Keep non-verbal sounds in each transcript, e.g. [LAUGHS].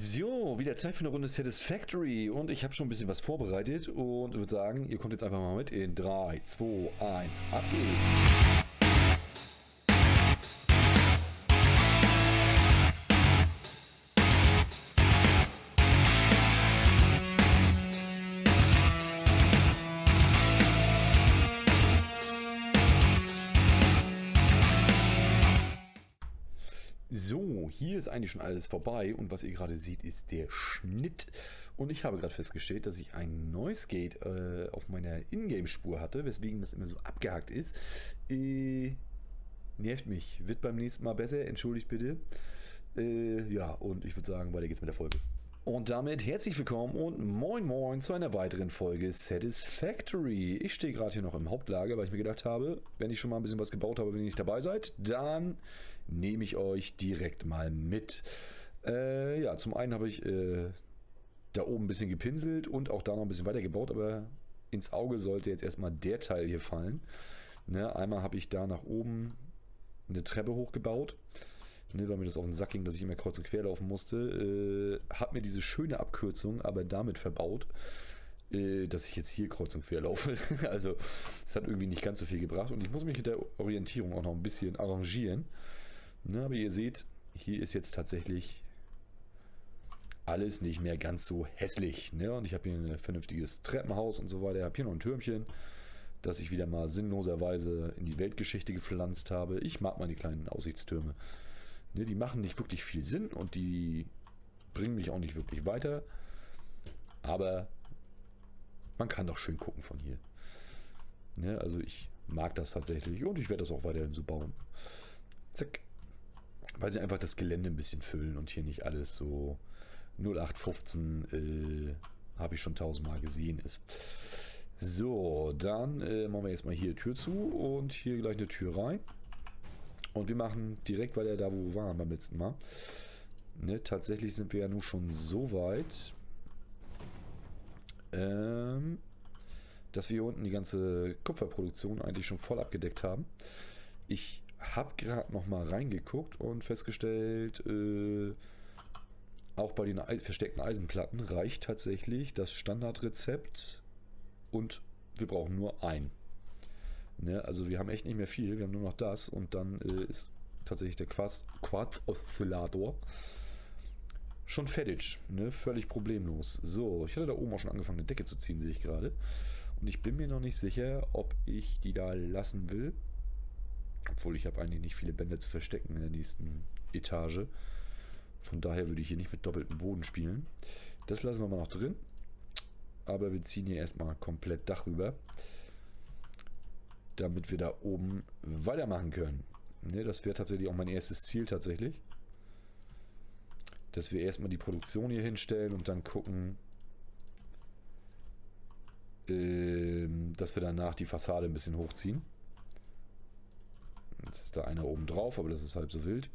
So, wieder Zeit für eine Runde Satisfactory und ich habe schon ein bisschen was vorbereitet und würde sagen, ihr kommt jetzt einfach mal mit in 3, 2, 1, ab geht's. Hier ist eigentlich schon alles vorbei und was ihr gerade seht, ist der Schnitt. Und ich habe gerade festgestellt, dass ich ein neues Gate äh, auf meiner Ingame-Spur hatte, weswegen das immer so abgehakt ist. Äh, nervt mich. Wird beim nächsten Mal besser, entschuldigt bitte. Äh, ja, und ich würde sagen, weiter geht's mit der Folge. Und damit herzlich willkommen und moin moin zu einer weiteren Folge Satisfactory. Ich stehe gerade hier noch im Hauptlager, weil ich mir gedacht habe, wenn ich schon mal ein bisschen was gebaut habe, wenn ihr nicht dabei seid, dann nehme ich euch direkt mal mit. Äh, ja, zum einen habe ich äh, da oben ein bisschen gepinselt und auch da noch ein bisschen weiter gebaut, aber ins Auge sollte jetzt erstmal der Teil hier fallen. Ne, einmal habe ich da nach oben eine Treppe hochgebaut ne, weil mir das auf den Sack ging, dass ich immer kreuz und quer laufen musste, äh, hat mir diese schöne Abkürzung aber damit verbaut, äh, dass ich jetzt hier kreuz und quer laufe. [LAUGHS] also es hat irgendwie nicht ganz so viel gebracht und ich muss mich mit der Orientierung auch noch ein bisschen arrangieren. Ne, aber ihr seht, hier ist jetzt tatsächlich alles nicht mehr ganz so hässlich. Ne? Und ich habe hier ein vernünftiges Treppenhaus und so weiter. Ich habe hier noch ein Türmchen, das ich wieder mal sinnloserweise in die Weltgeschichte gepflanzt habe. Ich mag meine kleinen Aussichtstürme. Ne, die machen nicht wirklich viel Sinn und die bringen mich auch nicht wirklich weiter. Aber man kann doch schön gucken von hier. Ne, also ich mag das tatsächlich und ich werde das auch weiterhin so bauen. Zack. Weil sie einfach das Gelände ein bisschen füllen und hier nicht alles so 0815 äh, habe ich schon tausendmal gesehen ist. So, dann äh, machen wir jetzt mal hier Tür zu und hier gleich eine Tür rein. Und wir machen direkt weiter da, wo wir waren beim letzten Mal. Ne, tatsächlich sind wir ja nun schon so weit, ähm, dass wir hier unten die ganze Kupferproduktion eigentlich schon voll abgedeckt haben. Ich habe gerade noch mal reingeguckt und festgestellt, äh, auch bei den versteckten Eisenplatten reicht tatsächlich das Standardrezept und wir brauchen nur ein. Ne? Also wir haben echt nicht mehr viel, wir haben nur noch das und dann äh, ist tatsächlich der Quarz-Oszillator schon fertig, ne? völlig problemlos. So, ich hatte da oben auch schon angefangen eine Decke zu ziehen, sehe ich gerade. Und ich bin mir noch nicht sicher, ob ich die da lassen will. Obwohl ich habe eigentlich nicht viele Bänder zu verstecken in der nächsten Etage. Von daher würde ich hier nicht mit doppeltem Boden spielen. Das lassen wir mal noch drin. Aber wir ziehen hier erstmal komplett Dach rüber damit wir da oben weitermachen können. Ne, das wäre tatsächlich auch mein erstes Ziel tatsächlich. Dass wir erstmal die Produktion hier hinstellen und dann gucken, ähm, dass wir danach die Fassade ein bisschen hochziehen. Jetzt ist da einer oben drauf, aber das ist halb so wild.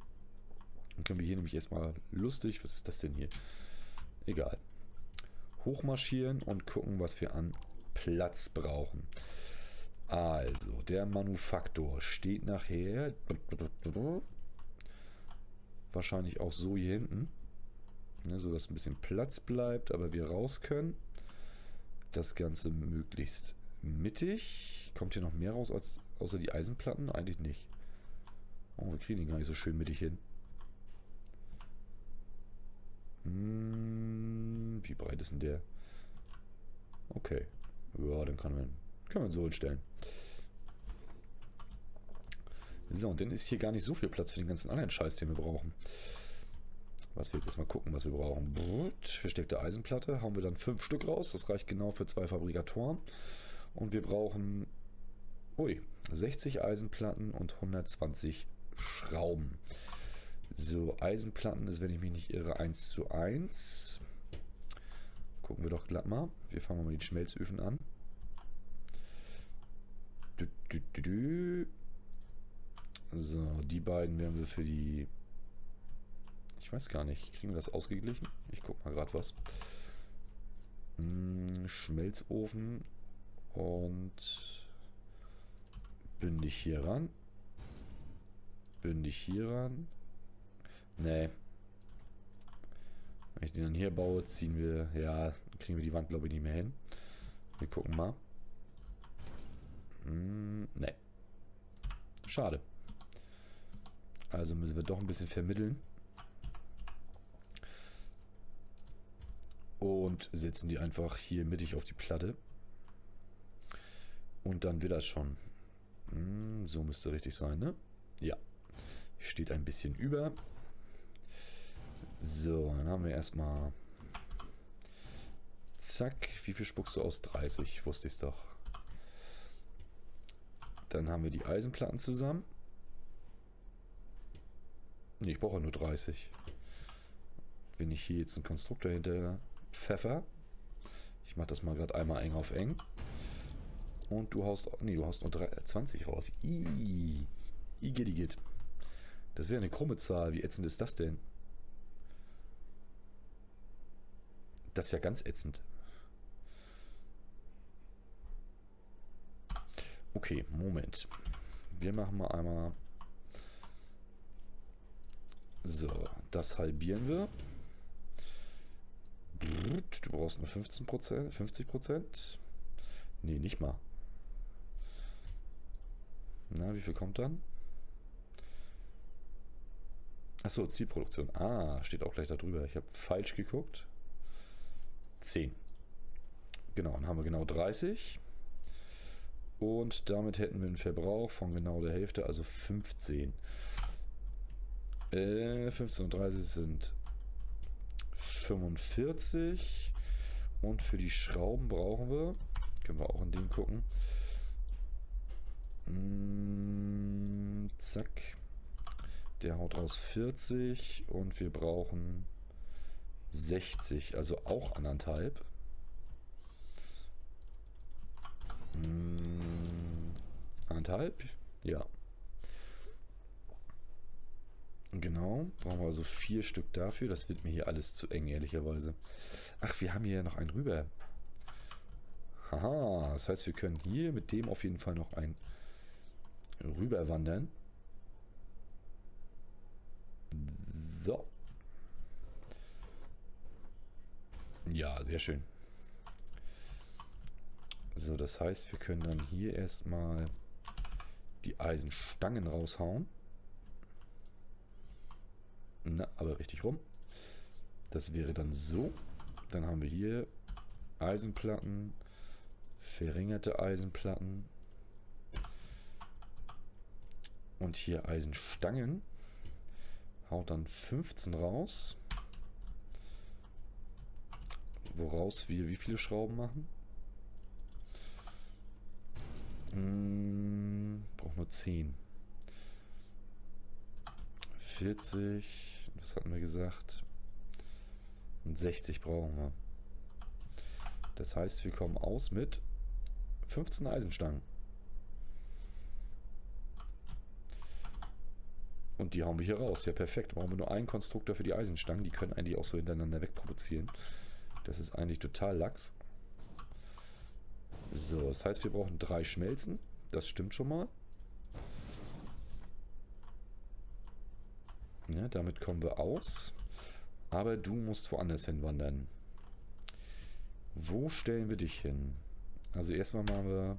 Dann können wir hier nämlich erstmal lustig, was ist das denn hier? Egal. Hochmarschieren und gucken, was wir an Platz brauchen. Also, der Manufaktor steht nachher wahrscheinlich auch so hier hinten. Ne, so dass ein bisschen Platz bleibt, aber wir raus können. Das Ganze möglichst mittig. Kommt hier noch mehr raus als außer die Eisenplatten? Eigentlich nicht. Oh, wir kriegen ihn gar nicht so schön mittig hin. Hm, wie breit ist denn der? Okay. Ja, dann kann man können wir so hinstellen. So, und dann ist hier gar nicht so viel Platz für den ganzen anderen Scheiß, den wir brauchen. Was wir jetzt erstmal gucken, was wir brauchen. Brut, versteckte Eisenplatte. Hauen wir dann fünf Stück raus. Das reicht genau für zwei Fabrikatoren. Und wir brauchen ui, 60 Eisenplatten und 120 Schrauben. So, Eisenplatten ist, wenn ich mich nicht irre, 1 zu 1. Gucken wir doch glatt mal. Wir fangen mal mit den Schmelzöfen an. Du, du, du, so, die beiden werden wir für die... Ich weiß gar nicht, kriegen wir das ausgeglichen? Ich guck mal gerade was. Hm, Schmelzofen und bündig hier ran. Bündig hier ran. Nee. Wenn ich den dann hier baue, ziehen wir, ja, kriegen wir die Wand glaube ich nicht mehr hin. Wir gucken mal. Hm, ne. Schade. Also müssen wir doch ein bisschen vermitteln. Und setzen die einfach hier mittig auf die Platte. Und dann wird das schon. Hm, so müsste richtig sein, ne? Ja. Steht ein bisschen über. So, dann haben wir erstmal... Zack. Wie viel spuckst du aus? 30. Wusste ich es doch. Dann haben wir die Eisenplatten zusammen. Ne, ich brauche nur 30. Wenn ich hier jetzt einen Konstruktor hinter pfeffer. Ich mache das mal gerade einmal eng auf eng. Und du haust... Nee, du haust nur 20 raus. Ii. Igidigit. Das wäre eine krumme Zahl. Wie ätzend ist das denn? Das ist ja ganz ätzend. Okay, Moment. Wir machen mal einmal... So, das halbieren wir. Du brauchst nur 15%, 50%. Nee, nicht mal. Na, wie viel kommt dann? Achso, Zielproduktion. Ah, steht auch gleich da drüber. Ich habe falsch geguckt. 10. Genau, dann haben wir genau 30. Und damit hätten wir einen Verbrauch von genau der Hälfte, also 15. Äh, 15 und 30 sind 45. Und für die Schrauben brauchen wir, können wir auch in den gucken. Mm, zack. Der haut raus 40 und wir brauchen 60, also auch anderthalb. Mm, anderthalb? Ja. Genau, brauchen wir also vier Stück dafür. Das wird mir hier alles zu eng, ehrlicherweise. Ach, wir haben hier noch einen rüber. Haha, das heißt, wir können hier mit dem auf jeden Fall noch ein rüber wandern. So. Ja, sehr schön. So, das heißt, wir können dann hier erstmal die Eisenstangen raushauen. Na, aber richtig rum. Das wäre dann so. Dann haben wir hier Eisenplatten, verringerte Eisenplatten und hier Eisenstangen haut dann 15 raus. Woraus wir wie viele Schrauben machen? Hm, braucht nur 10. 40, was hatten wir gesagt? Und 60 brauchen wir. Das heißt, wir kommen aus mit 15 Eisenstangen. Und die hauen wir hier raus. Ja, perfekt. Brauchen wir nur einen Konstruktor für die Eisenstangen. Die können eigentlich auch so hintereinander wegproduzieren. Das ist eigentlich total lax. So, das heißt, wir brauchen drei Schmelzen. Das stimmt schon mal. Ja, damit kommen wir aus. Aber du musst woanders hinwandern. Wo stellen wir dich hin? Also erstmal machen wir...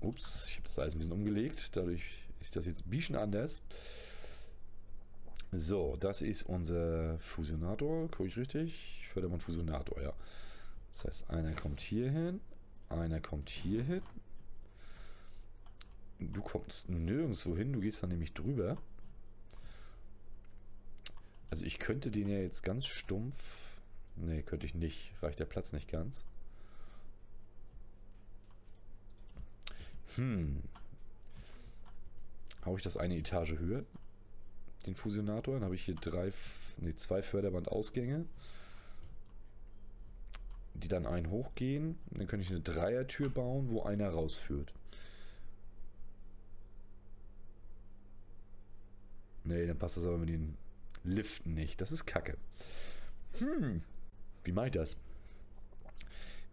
Ups, ich habe das Eis ein bisschen umgelegt. Dadurch ist das jetzt ein bisschen anders. So, das ist unser Fusionator. Gucke ich richtig? Fördermann Fusionator, ja. Das heißt, einer kommt hier hin, einer kommt hier hin. Du kommst nirgendwo hin, du gehst dann nämlich drüber. Also ich könnte den ja jetzt ganz stumpf... Ne, könnte ich nicht. Reicht der Platz nicht ganz. Hm. Hau ich das eine Etage höher? Den Fusionator. Dann habe ich hier drei, nee, zwei Förderbandausgänge. Die dann einen hochgehen. Dann könnte ich eine Dreiertür bauen, wo einer rausführt. Nee, dann passt das aber mit den Liften nicht. Das ist kacke. Hm. Wie mache ich das?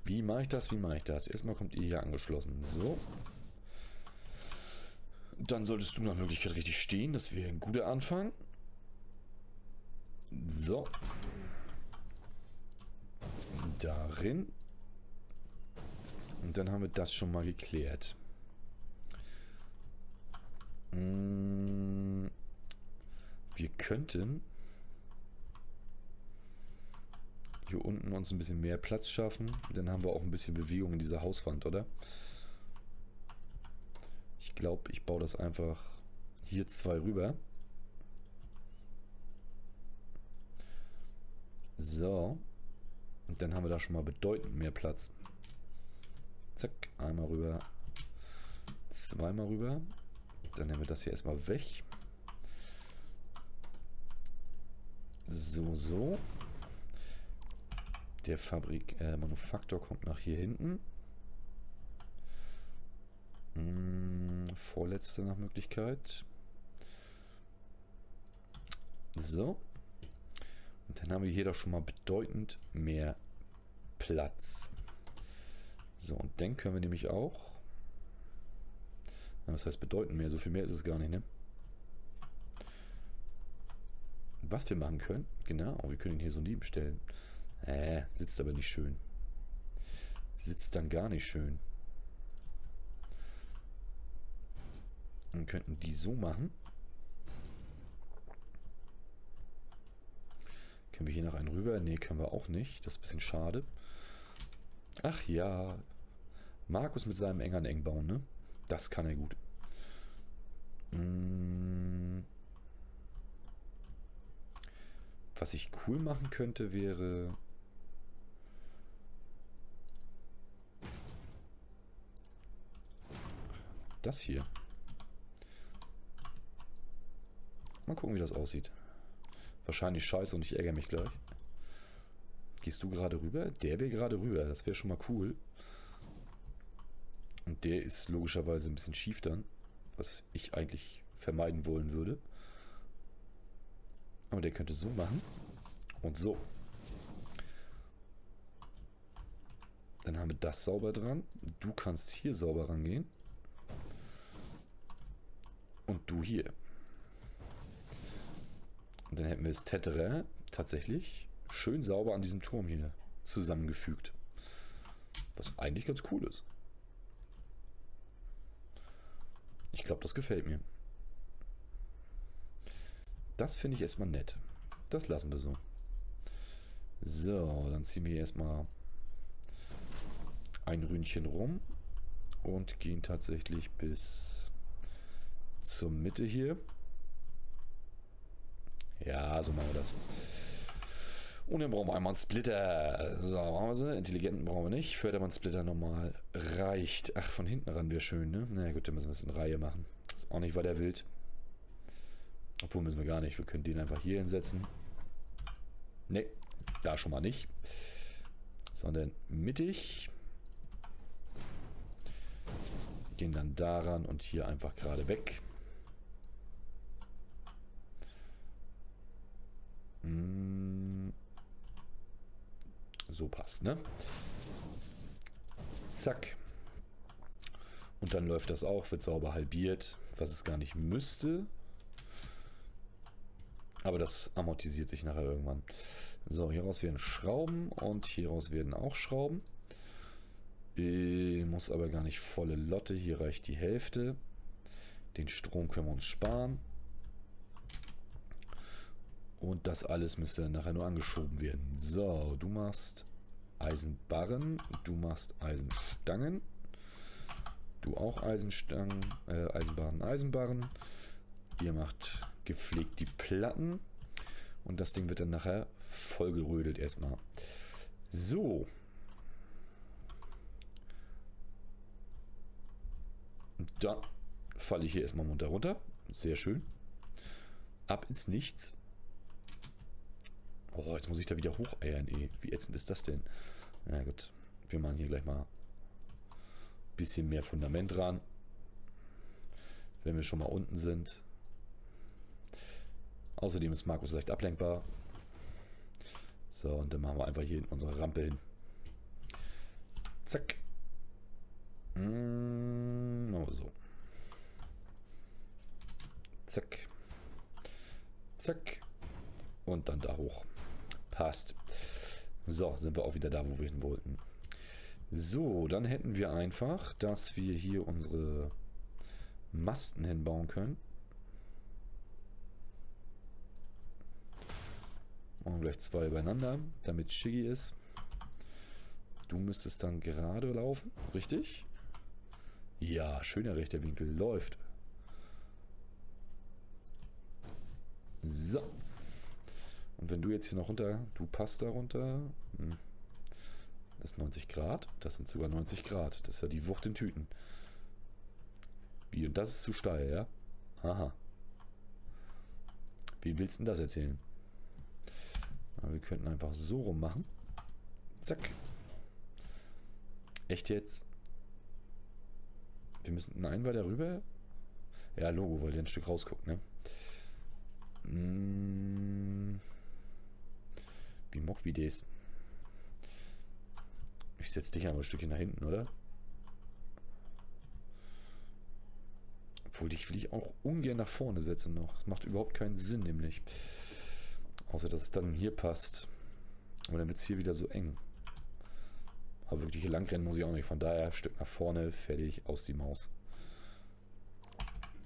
Wie mache ich das? Wie mache ich das? Erstmal kommt ihr hier angeschlossen. So. Dann solltest du nach Möglichkeit richtig stehen. Das wäre ein guter Anfang. So. darin. Und dann haben wir das schon mal geklärt. Mm, wir könnten hier unten uns ein bisschen mehr Platz schaffen. Dann haben wir auch ein bisschen Bewegung in dieser Hauswand, oder? Ich glaube, ich baue das einfach hier zwei rüber. So. Und dann haben wir da schon mal bedeutend mehr Platz. Zack, einmal rüber. Zweimal rüber. Dann nehmen wir das hier erstmal weg. So, so. Der Fabrik, äh, Manufaktor kommt nach hier hinten. Hm, vorletzte nach Möglichkeit. So. Und dann haben wir hier doch schon mal bedeutend mehr Platz. So, und dann können wir nämlich auch... Was heißt bedeutend mehr? So viel mehr ist es gar nicht, ne? Was wir machen können, genau, wir können ihn hier so nebenstellen. Äh, sitzt aber nicht schön. Sitzt dann gar nicht schön. Und könnten die so machen. Können wir hier noch einen rüber? Ne, können wir auch nicht. Das ist ein bisschen schade. Ach ja. Markus mit seinem Eng an Eng bauen, ne? Das kann er gut. Hm. Was ich cool machen könnte, wäre... Das hier. Mal gucken, wie das aussieht. Wahrscheinlich scheiße und ich ärgere mich gleich. Gehst du gerade rüber? Der wäre gerade rüber. Das wäre schon mal cool. Und der ist logischerweise ein bisschen schief dann. Was ich eigentlich vermeiden wollen würde. Aber der könnte so machen. Und so. Dann haben wir das sauber dran. Du kannst hier sauber rangehen. Und du hier. Und dann hätten wir das Tetre tatsächlich schön sauber an diesem Turm hier zusammengefügt. Was eigentlich ganz cool ist. Ich glaube, das gefällt mir. Das finde ich erstmal nett. Das lassen wir so. So, dann ziehen wir erstmal ein Rühnchen rum und gehen tatsächlich bis zur Mitte hier. Ja, so machen wir das. Und dann brauchen wir einmal einen Splitter. So, machen wir sie. Intelligenten brauchen wir nicht. Fördermann-Splitter normal reicht. Ach, von hinten ran wäre schön, ne? Na gut, dann müssen wir es in Reihe machen. Ist auch nicht weiter wild. Obwohl müssen wir gar nicht. Wir können den einfach hier hinsetzen. Ne, da schon mal nicht. Sondern mittig. Gehen dann daran und hier einfach gerade weg. So passt, ne? Zack. Und dann läuft das auch, wird sauber halbiert, was es gar nicht müsste. Aber das amortisiert sich nachher irgendwann. So, hieraus werden Schrauben und hieraus werden auch Schrauben. Äh, muss aber gar nicht volle Lotte, hier reicht die Hälfte. Den Strom können wir uns sparen. Und das alles müsste dann nachher nur angeschoben werden. So, du machst Eisenbarren, du machst Eisenstangen. Du auch Eisenstangen, äh, Eisenbarren, Eisenbarren. Ihr macht gepflegt die Platten. Und das Ding wird dann nachher vollgerödelt erstmal. So. Da falle ich hier erstmal munter runter. Sehr schön. Ab ins Nichts. Oh, jetzt muss ich da wieder hocheiern, ey. Wie ätzend ist das denn? Na gut, wir machen hier gleich mal ein bisschen mehr Fundament ran. Wenn wir schon mal unten sind. Außerdem ist Markus leicht ablenkbar. So, und dann machen wir einfach hier unsere Rampe hin. Zack. Mmh, machen wir so. Zack. Zack. Und dann da hoch. Passt. So, sind wir auch wieder da, wo wir hin wollten. So, dann hätten wir einfach, dass wir hier unsere Masten hinbauen können. Machen gleich zwei übereinander, damit Shiggy ist. Du müsstest dann gerade laufen, richtig? Ja, schöner rechter Winkel, läuft. So. Und wenn du jetzt hier noch runter, du passt da runter. Hm. Das ist 90 Grad, das sind sogar 90 Grad. Das ist ja die Wucht in Tüten. Wie, und das ist zu steil, ja? Aha. Wie willst du denn das erzählen? Aber wir könnten einfach so rum machen. Zack. Echt jetzt? Wir müssen... Nein, weiter rüber? Ja, Logo, weil der ein Stück rausguckt, ne? Hm. Wie mock wie das? Ich setze dich aber ein Stückchen nach hinten, oder? Obwohl, dich will ich auch ungern nach vorne setzen noch. Das macht überhaupt keinen Sinn, nämlich. Außer, dass es dann hier passt. Aber dann wird es hier wieder so eng. Aber wirklich hier lang rennen muss ich auch nicht. Von daher, Stück nach vorne, fertig, aus die Maus.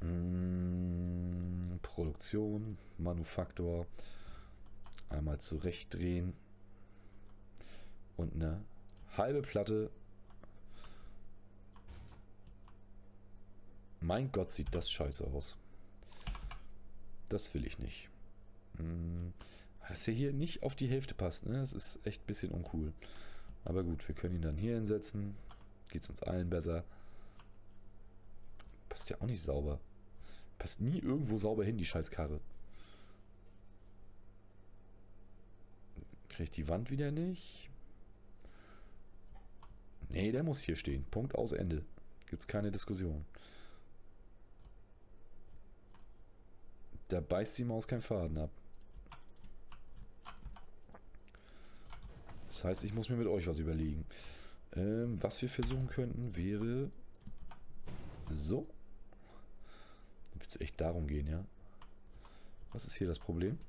Mmh, Produktion, Manufaktor. Einmal zurechtdrehen. Und eine halbe Platte. Mein Gott, sieht das scheiße aus. Das will ich nicht. Hm, dass er hier nicht auf die Hälfte passt, ne? Das ist echt ein bisschen uncool. Aber gut, wir können ihn dann hier hinsetzen. Geht es uns allen besser. Passt ja auch nicht sauber. Passt nie irgendwo sauber hin, die Scheißkarre. Kriege ich die Wand wieder nicht? Nee, der muss hier stehen. Punkt aus Ende. Gibt es keine Diskussion. Da beißt die Maus keinen Faden ab. Das heißt, ich muss mir mit euch was überlegen. Ähm, was wir versuchen könnten, wäre... So. Dann wird es echt darum gehen, ja. Was ist hier das Problem?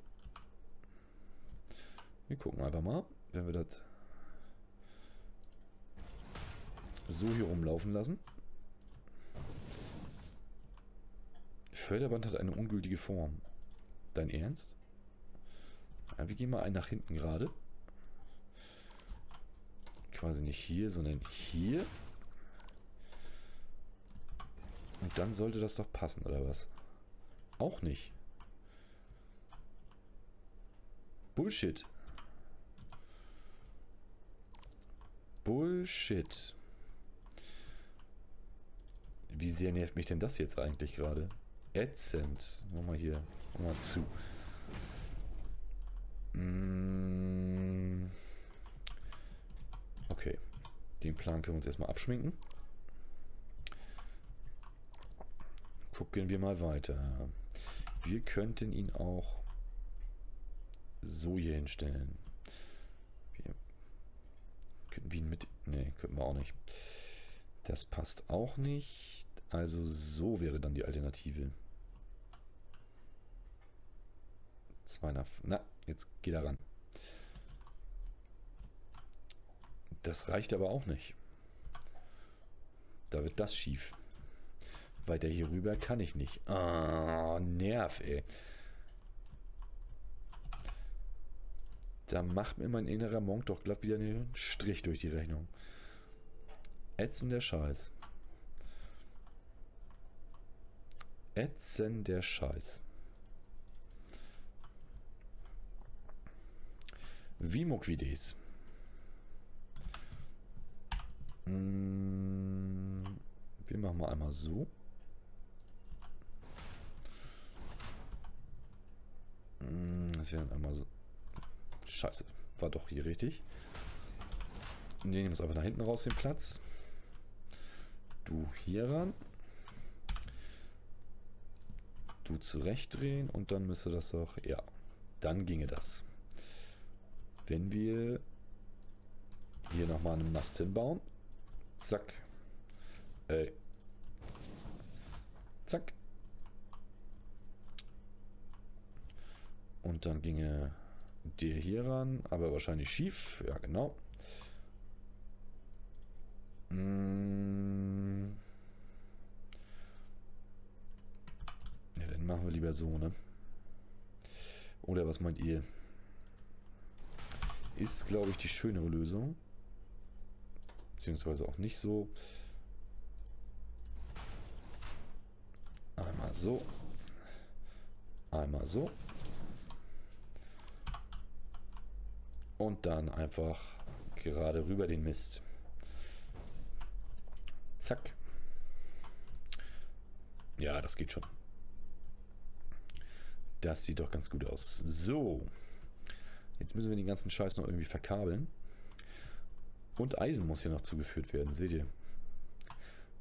Wir gucken einfach mal, wenn wir das so hier rumlaufen lassen. Förderband hat eine ungültige Form. Dein Ernst? Ja, wir gehen mal einen nach hinten gerade. Quasi nicht hier, sondern hier. Und dann sollte das doch passen, oder was? Auch nicht. Bullshit. Bullshit. Wie sehr nervt mich denn das jetzt eigentlich gerade? Ätzend. Mach mal hier. Mach mal zu. Mm. Okay. Den Plan können wir uns erstmal abschminken. Gucken wir mal weiter. Wir könnten ihn auch so hier hinstellen. Könnten wir ihn mit... Ne, könnten wir auch nicht. Das passt auch nicht. Also so wäre dann die Alternative. Zwei nach... Na, jetzt geht er ran. Das reicht aber auch nicht. Da wird das schief. Weiter hier rüber kann ich nicht. Ah, Nerv, ey. Da macht mir mein innerer Monk doch glatt wieder einen Strich durch die Rechnung. Ätzender Scheiß. Ätzender Scheiß. Vimoquides. Mm, wir machen mal einmal so. Mm, das wäre einmal so. Scheiße, war doch hier richtig. Nehmen wir es einfach nach hinten raus, den Platz. Du hier ran. Du zurechtdrehen und dann müsste das doch... Ja, dann ginge das. Wenn wir hier nochmal einen Mast hinbauen. Zack. Ey. Zack. Und dann ginge der hier ran, aber wahrscheinlich schief. Ja, genau. Mm. Ja, dann machen wir lieber so, ne? Oder was meint ihr? Ist, glaube ich, die schönere Lösung. Beziehungsweise auch nicht so. Einmal so. Einmal so. Und dann einfach gerade rüber den Mist. Zack. Ja, das geht schon. Das sieht doch ganz gut aus. So. Jetzt müssen wir den ganzen Scheiß noch irgendwie verkabeln. Und Eisen muss hier noch zugeführt werden, seht ihr?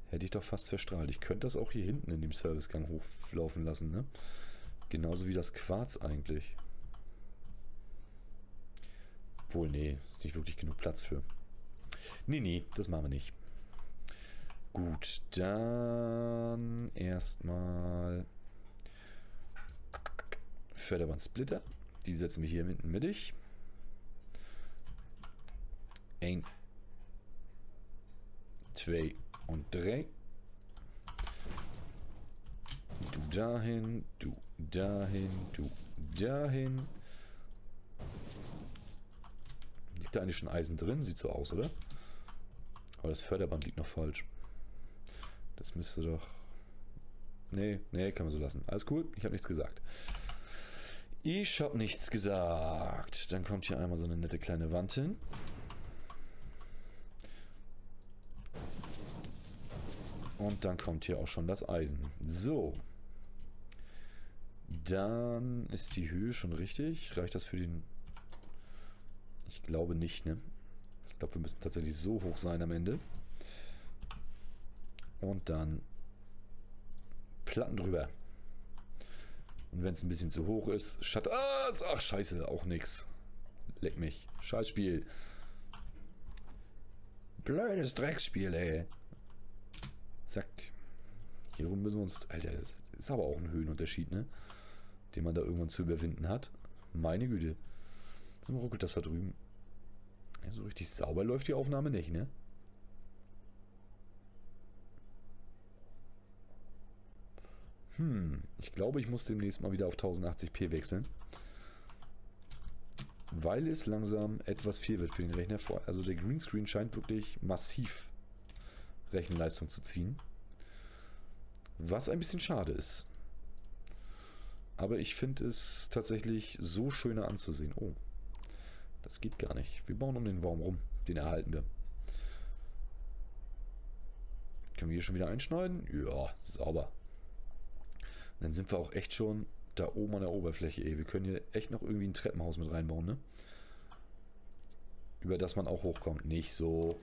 Hätte ich doch fast verstrahlt. Ich könnte das auch hier hinten in dem Servicegang hochlaufen lassen, ne? Genauso wie das Quarz eigentlich. Wohl, nee, ist nicht wirklich genug Platz für. Nee, nee, das machen wir nicht. Gut, dann erstmal Förderband-Splitter. Die setzen wir hier hinten mittig. Ein, zwei und drei. Du dahin, du dahin, du dahin. Liegt da eigentlich schon Eisen drin? Sieht so aus, oder? Aber das Förderband liegt noch falsch. Das müsste doch... Nee, nee, kann man so lassen. Alles cool, ich habe nichts gesagt. Ich habe nichts gesagt. Dann kommt hier einmal so eine nette kleine Wand hin. Und dann kommt hier auch schon das Eisen. So. Dann ist die Höhe schon richtig. Reicht das für den... Ich glaube nicht, ne? Ich glaube, wir müssen tatsächlich so hoch sein am Ende. Und dann Platten drüber. Und wenn es ein bisschen zu hoch ist, Schatten... Ah, ach, scheiße, auch nix. Leck mich. Scheißspiel. Blödes Drecksspiel, ey. Zack. Hier rum müssen wir uns... Alter, ist aber auch ein Höhenunterschied, ne? Den man da irgendwann zu überwinden hat. Meine Güte. So ruckelt das da drüben. So richtig sauber läuft die Aufnahme nicht, ne? Hm, ich glaube, ich muss demnächst mal wieder auf 1080p wechseln. Weil es langsam etwas viel wird für den Rechner. Also der Greenscreen scheint wirklich massiv Rechenleistung zu ziehen. Was ein bisschen schade ist. Aber ich finde es tatsächlich so schöner anzusehen. Oh, das geht gar nicht. Wir bauen um den Baum rum. Den erhalten wir. Können wir hier schon wieder einschneiden? Ja, sauber. dann sind wir auch echt schon da oben an der Oberfläche. Ey. Wir können hier echt noch irgendwie ein Treppenhaus mit reinbauen, ne? Über das man auch hochkommt. Nicht so.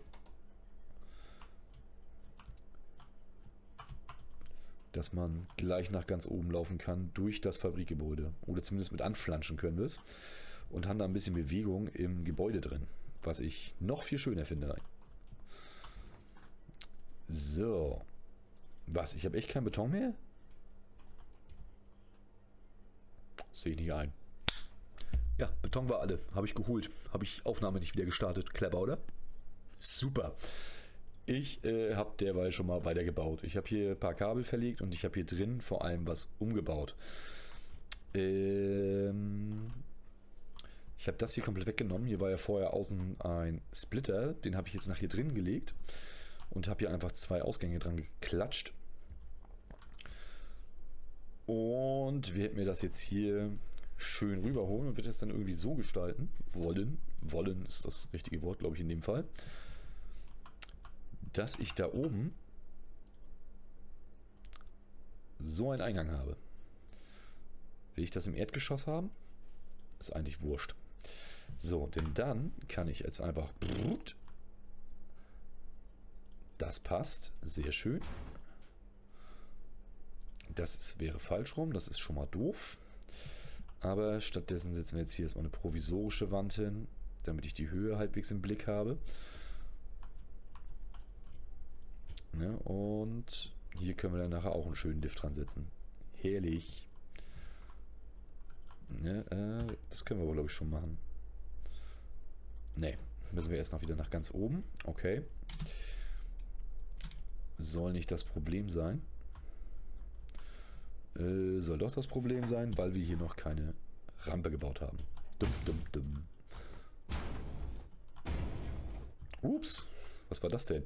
dass man gleich nach ganz oben laufen kann durch das Fabrikgebäude. Oder zumindest mit anflanschen können wir es. Und haben da ein bisschen Bewegung im Gebäude drin. Was ich noch viel schöner finde. So. Was? Ich habe echt keinen Beton mehr? Sehe ich nicht ein. Ja, Beton war alle. Habe ich geholt. Habe ich Aufnahme nicht wieder gestartet. Clever, oder? Super. Ich äh, habe derweil schon mal weitergebaut. Ich habe hier ein paar Kabel verlegt und ich habe hier drin vor allem was umgebaut. Ähm, ich habe das hier komplett weggenommen. Hier war ja vorher außen ein Splitter. Den habe ich jetzt nach hier drin gelegt. Und habe hier einfach zwei Ausgänge dran geklatscht. Und hätten mir das jetzt hier schön rüberholen und wird das dann irgendwie so gestalten. Wollen. Wollen ist das richtige Wort, glaube ich, in dem Fall dass ich da oben so einen Eingang habe. Will ich das im Erdgeschoss haben? Ist eigentlich wurscht. So, denn dann kann ich jetzt einfach... Das passt. Sehr schön. Das wäre falsch rum. Das ist schon mal doof. Aber stattdessen setzen wir jetzt hier erstmal eine provisorische Wand hin, damit ich die Höhe halbwegs im Blick habe. Ne? Und hier können wir dann nachher auch einen schönen Lift dran setzen. Herrlich. Ne, äh, das können wir wohl, glaube ich, schon machen. Ne, müssen wir erst noch wieder nach ganz oben. Okay. Soll nicht das Problem sein. Äh, soll doch das Problem sein, weil wir hier noch keine Rampe gebaut haben. Dumm, dumm, dumm. Ups, was war das denn?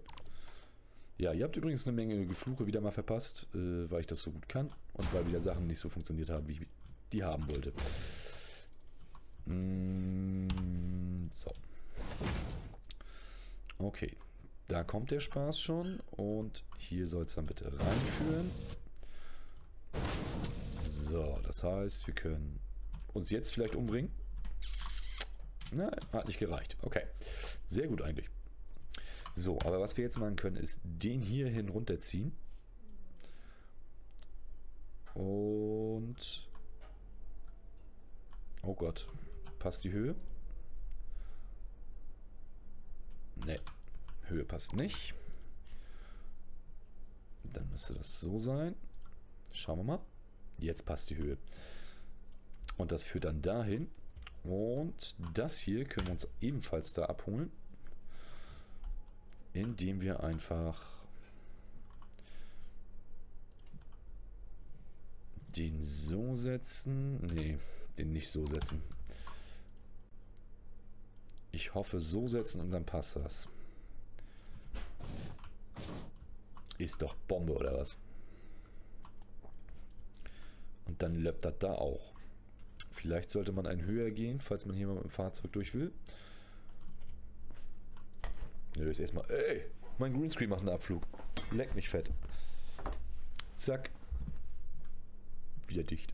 Ja, ihr habt übrigens eine Menge Gefluche wieder mal verpasst, äh, weil ich das so gut kann und weil wieder Sachen nicht so funktioniert haben, wie ich die haben wollte. Mm, Okay, da kommt der Spaß schon und hier soll es dann bitte reinführen. So, das heißt, wir können uns jetzt vielleicht umbringen. Nein, hat nicht gereicht. Okay, sehr gut eigentlich. So, aber was wir jetzt machen können, ist den hier hin runterziehen. Und... Oh Gott. Passt die Höhe? Ne. Höhe passt nicht. Dann müsste das so sein. Schauen wir mal. Jetzt passt die Höhe. Und das führt dann dahin. Und das hier können wir uns ebenfalls da abholen indem wir einfach den so setzen. Nee, den nicht so setzen. Ich hoffe so setzen und dann passt das. Ist doch Bombe oder was? Und dann löppt das da auch. Vielleicht sollte man einen höher gehen, falls man hier mal mit dem Fahrzeug durch will. Nö, ist erstmal. Ey, mein Greenscreen macht einen Abflug. Leck mich fett. Zack. Wieder dicht.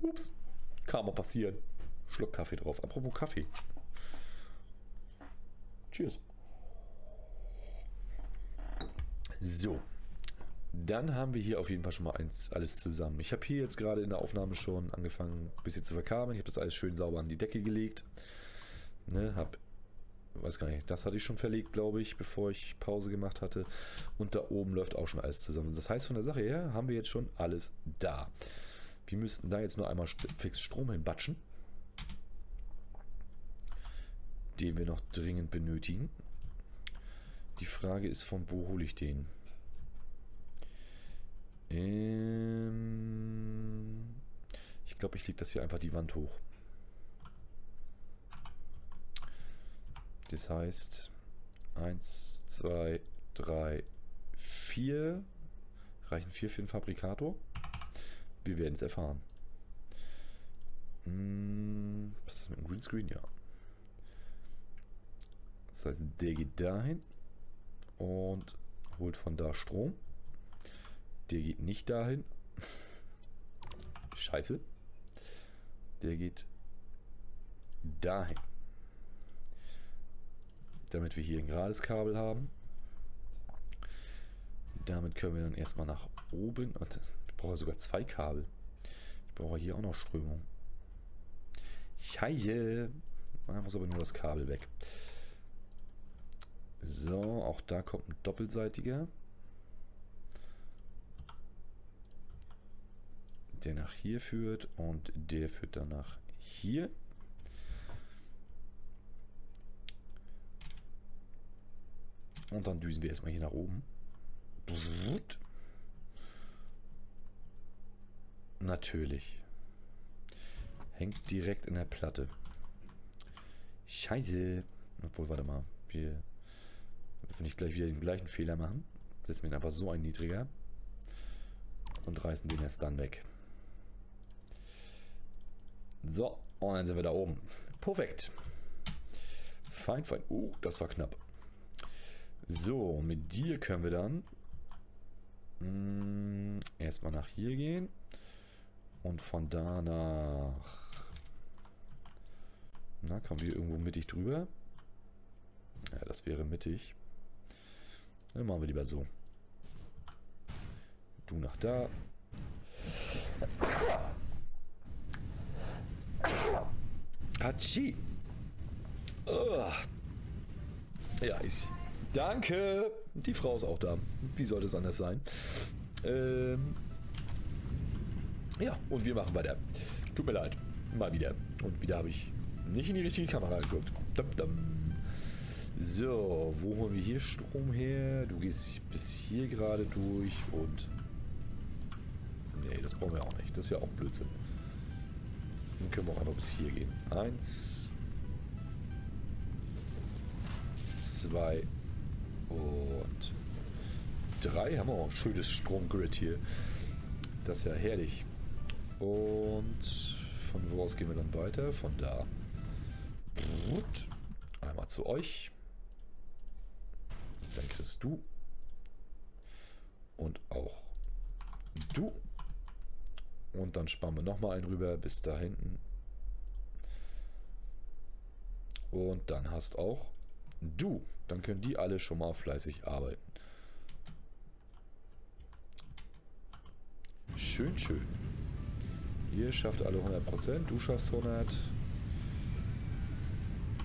Ups. Kann mal passieren. Schluck Kaffee drauf. Apropos Kaffee. Cheers. So. Dann haben wir hier auf jeden Fall schon mal eins, alles zusammen. Ich habe hier jetzt gerade in der Aufnahme schon angefangen, ein bisschen zu verkabeln. Ich habe das alles schön sauber an die Decke gelegt. Ne, habe weiß gar nicht, das hatte ich schon verlegt, glaube ich, bevor ich Pause gemacht hatte. Und da oben läuft auch schon alles zusammen. Das heißt, von der Sache her haben wir jetzt schon alles da. Wir müssten da jetzt nur einmal fix Strom hinbatschen. Den wir noch dringend benötigen. Die Frage ist, von wo hole ich den? Ähm ich glaube, ich lege das hier einfach die Wand hoch. Das heißt, 1, 2, 3, 4. Reichen 4 für den Fabrikator? Wir werden es erfahren. Hm, was ist mit dem Greenscreen? Ja. Das heißt, der geht dahin und holt von da Strom. Der geht nicht dahin. [LAUGHS] Scheiße. Der geht dahin damit wir hier ein gerades Kabel haben. Damit können wir dann erstmal nach oben. Ich brauche sogar zwei Kabel. Ich brauche hier auch noch Strömung. Scheiße. Da muss aber nur das Kabel weg. So, auch da kommt ein doppelseitiger. Der nach hier führt und der führt dann nach hier. Und dann düsen wir erstmal hier nach oben. Natürlich. Hängt direkt in der Platte. Scheiße. Obwohl, warte mal. Wir dürfen nicht gleich wieder den gleichen Fehler machen. Setzen wir ihn einfach so ein niedriger. Und reißen den erst dann weg. So, und dann sind wir da oben. Perfekt. Fein, fein. Uh, das war knapp. So, mit dir können wir dann mh, hm, erstmal nach hier gehen und von da nach... Na, kommen wir irgendwo mittig drüber? Ja, das wäre mittig. Dann machen wir lieber so. Du nach da. Hatschi! Oh. Ja, ich Danke. Die Frau ist auch da. Wie sollte es anders sein? Ähm ja, und wir machen weiter. Tut mir leid. Mal wieder. Und wieder habe ich nicht in die richtige Kamera geguckt. Dum, dum. So, wo holen wir hier Strom her? Du gehst bis hier gerade durch und... Nee, das brauchen wir auch nicht. Das ist ja auch Blödsinn. Dann können wir auch einfach bis hier gehen. Eins. Zwei. Und drei. Haben wir auch ein schönes Stromgrid hier. Das ist ja herrlich. Und von wo aus gehen wir dann weiter? Von da. Gut. Einmal zu euch. Dann kriegst du. Und auch du. Und dann sparen wir nochmal einen rüber bis da hinten. Und dann hast auch du. Dann können die alle schon mal fleißig arbeiten. Schön, schön. Ihr schafft alle 100%. Du schaffst 100.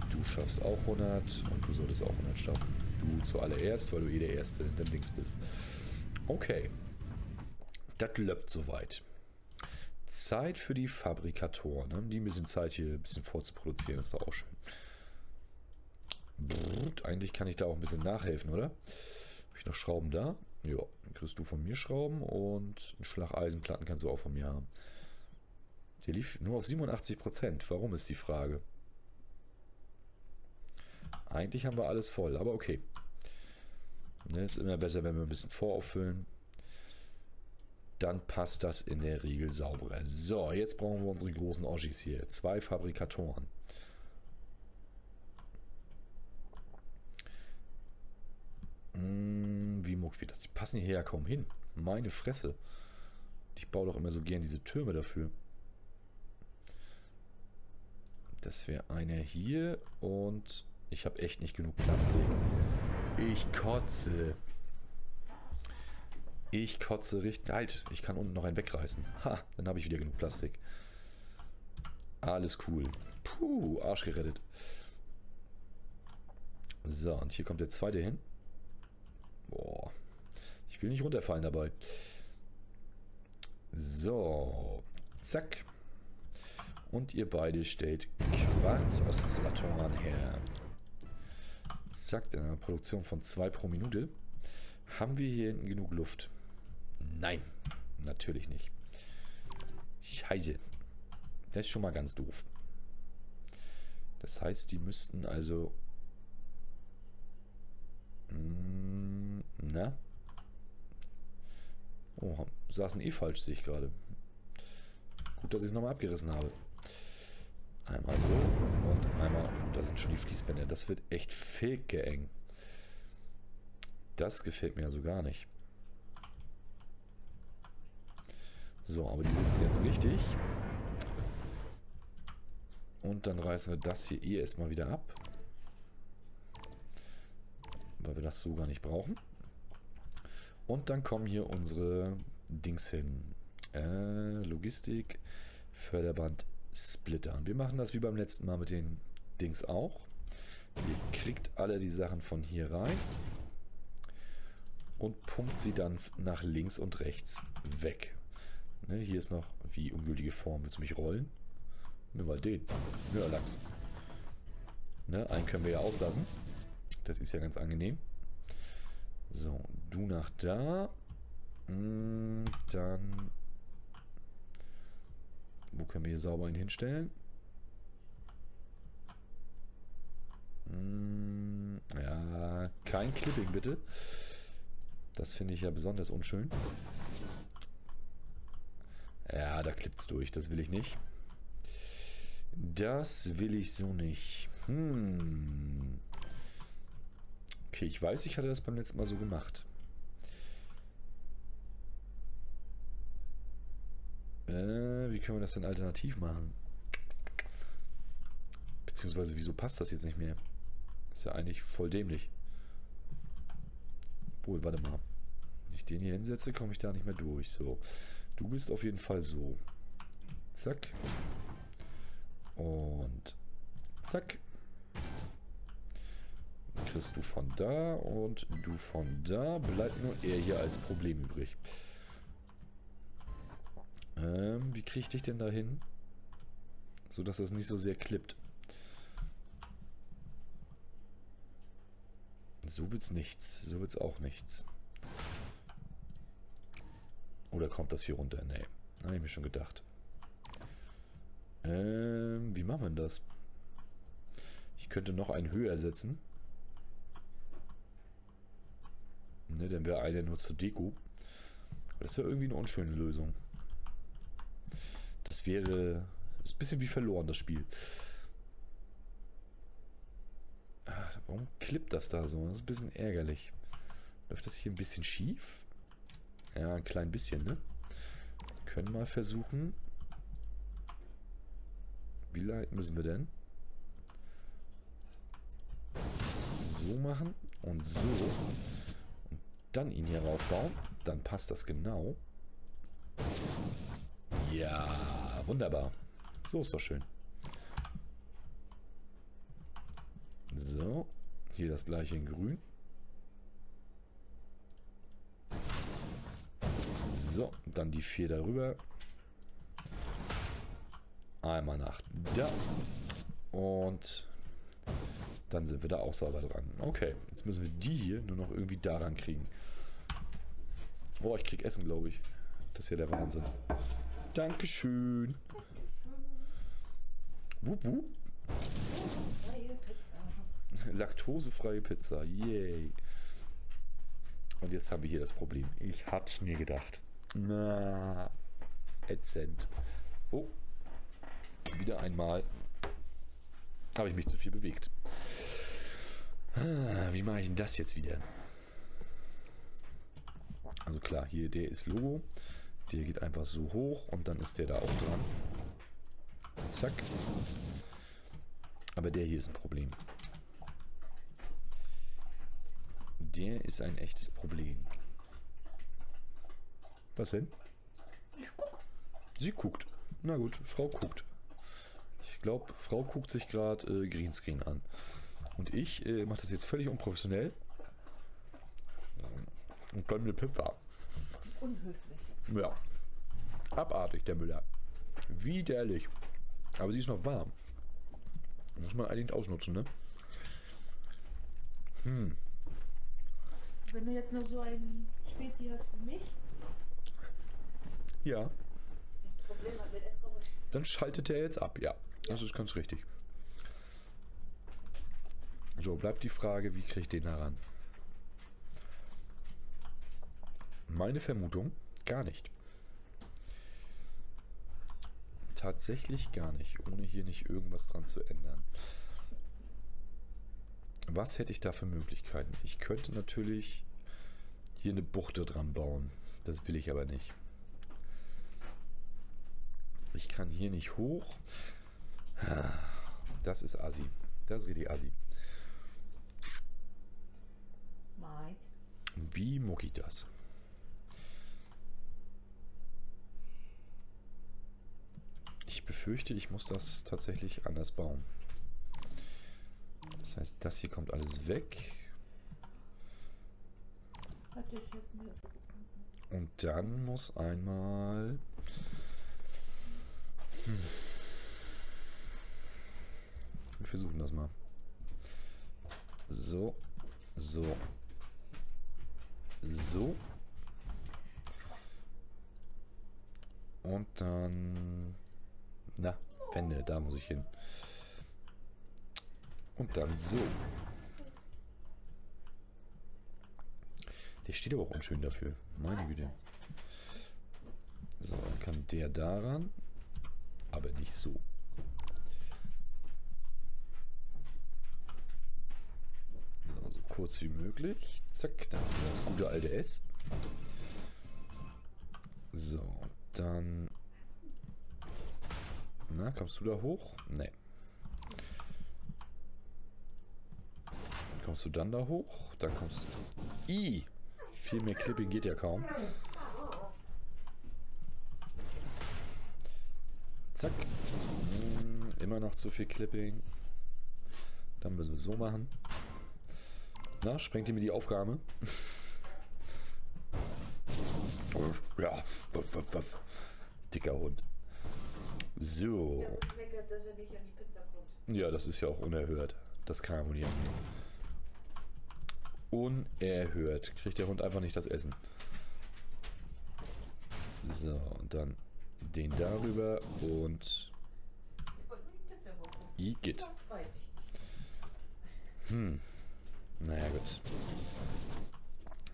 Du schaffst auch 100. Und du solltest auch 100 schaffen. Du zuallererst, weil du eh der Erste hinter links bist. Okay. Das läuft soweit. Zeit für die Fabrikatoren. Haben die ein bisschen Zeit hier ein bisschen vorzuproduzieren. Ist auch schön. Brrrt, eigentlich kann ich da auch ein bisschen nachhelfen, oder? Habe ich noch Schrauben da? Ja, dann kriegst du von mir Schrauben und einen Schlag Eisenplatten kannst du auch von mir haben. Der lief nur auf 87%. Warum ist die Frage? Eigentlich haben wir alles voll, aber okay. Ne, ist immer besser, wenn wir ein bisschen vorauffüllen. Dann passt das in der Regel sauberer. So, jetzt brauchen wir unsere großen Oschis hier. Zwei Fabrikatoren. Hm, wie muckt wird das? Die passen hier ja kaum hin. Meine Fresse. Ich baue doch immer so gern diese Türme dafür. Das wäre einer hier und ich habe echt nicht genug Plastik. Ich kotze. Ich kotze richtig. Halt, ich kann unten noch einen wegreißen. Ha, dann habe ich wieder genug Plastik. Alles cool. Puh, Arsch gerettet. So, und hier kommt der zweite hin. Boah. Ich will nicht runterfallen dabei. So. Zack. Und ihr beide stellt Quarzoszillatoren her. Zack, in einer Produktion von 2 pro Minute. Haben wir hier hinten genug Luft? Nein, natürlich nicht. Scheiße. Das ist schon mal ganz doof. Das heißt, die müssten also... Hm, na? Oh, saßen eh falsch, sehe ich gerade. Gut, dass ich es nochmal abgerissen habe. Einmal so und einmal... Da sind schon die Fließbänder. Das wird echt fake eng. Das gefällt mir also gar nicht. So, aber die sitzen jetzt richtig. Und dann reißen wir das hier eh erstmal wieder ab. Weil wir das so gar nicht brauchen. Und dann kommen hier unsere Dings hin. Äh, Logistik, Förderband, Splitter. Und wir machen das wie beim letzten Mal mit den Dings auch. Ihr kriegt alle die Sachen von hier rein und pumpt sie dann nach links und rechts weg. Ne, hier ist noch, wie ungültige Form, willst du mich rollen? Nur weil den. Nur Lachs. Ne, einen können wir ja auslassen. Das ist ja ganz angenehm. So, du nach da. Hm, dann... Wo können wir hier sauber ihn hinstellen? Hm, ja, kein Clipping bitte. Das finde ich ja besonders unschön. Ja, da klippt es durch. Das will ich nicht. Das will ich so nicht. Hm. Okay, ich weiß, ich hatte das beim letzten Mal so gemacht. Äh, wie können wir das denn alternativ machen? Beziehungsweise, wieso passt das jetzt nicht mehr? Ist ja eigentlich voll dämlich. Wohl, warte mal. Wenn ich den hier hinsetze, komme ich da nicht mehr durch. So. Du bist auf jeden Fall so. Zack. Und zack. Dann kriegst du von da und du von da. Bleibt nur er hier als Problem übrig. Ähm, wie kriege ich dich denn da hin? sodass das nicht so sehr klippt. So wird's nichts. So wird's auch nichts. Oder kommt das hier runter? Nee. Habe ich mir schon gedacht. Ähm, wie machen wir das? Ich könnte noch einen höher setzen. Ne, dann wäre einer nur zur Deko. Das wäre irgendwie eine unschöne Lösung. Das wäre... Ist ein bisschen wie verloren, das Spiel. Ach, warum klippt das da so? Das ist ein bisschen ärgerlich. Läuft das hier ein bisschen schief? Ja, ein klein bisschen, ne? können mal versuchen. Wie leicht müssen wir denn? So machen und so. Und dann ihn hier raufbauen. Dann passt das genau. Ja, wunderbar. So ist doch schön. So, hier das gleiche in grün. So, dann die vier darüber. Einmal nach da. Und dann sind wir da auch sauber dran. Okay, jetzt müssen wir die hier nur noch irgendwie daran kriegen. Boah, ich krieg Essen, glaube ich. Das ist ja der Wahnsinn. Dankeschön. Wupp, wupp. Laktosefreie Pizza. Yay. Und jetzt haben wir hier das Problem. Ich hab's mir gedacht. Na, ätzend. Oh, wieder einmal habe ich mich zu viel bewegt. Ah, wie mache ich denn das jetzt wieder? Also klar, hier der ist Logo. Der geht einfach so hoch und dann ist der da auch dran. Zack. Aber der hier ist ein Problem. Der ist ein echtes Problem. Was denn? Ich guck. Sie guckt. Na gut, Frau guckt. Ich glaube, Frau guckt sich gerade äh, Greenscreen an. Und ich äh, mache das jetzt völlig unprofessionell. Und dann eine Pizza. Unhöflich. Ja. Abartig, der Müller. Widerlich. Aber sie ist noch warm. Muss man eigentlich ausnutzen, ne? Hm. Wenn du jetzt noch so ein Spezi hast wie mich, ja. Dann schaltet er jetzt ab, ja. Das ist ganz richtig. So, bleibt die Frage, wie kriege ich den heran? Meine Vermutung, gar nicht. Tatsächlich gar nicht, ohne hier nicht irgendwas dran zu ändern. Was hätte ich da für Möglichkeiten? Ich könnte natürlich hier eine Buchte dran bauen. Das will ich aber nicht. Ich kann hier nicht hoch. Das ist Assi. Das ist richtig Assi. Wie muck ich das? Ich befürchte, ich muss das tatsächlich anders bauen. Das heißt, das hier kommt alles weg. Und dann muss einmal hm. Wir versuchen das mal. So. So. So. Und dann... Na, Wände, da muss ich hin. Und dann so. Der steht aber auch unschön dafür. Meine Güte. So, dann kann der daran aber nicht so. So, so kurz wie möglich. Zack, dann das gute alte S. So, dann... Na, kommst du da hoch? Nee. Kommst du dann da hoch? Dann kommst du... I! Viel mehr Clipping geht ja kaum. Zack. Hm, immer noch zu viel Clipping. Dann müssen wir so machen. Na, sprengt ihr mir die Aufgabe? [LAUGHS] ja, dicker Hund. So. Meckert, dass er nicht an die Pizza kommt. Ja, das ist ja auch unerhört. Das kann wohl nicht. Unerhört. Kriegt der Hund einfach nicht das Essen. So, und dann den darüber und. Igitt. Das weiß ich nicht. Hm. Naja, gut.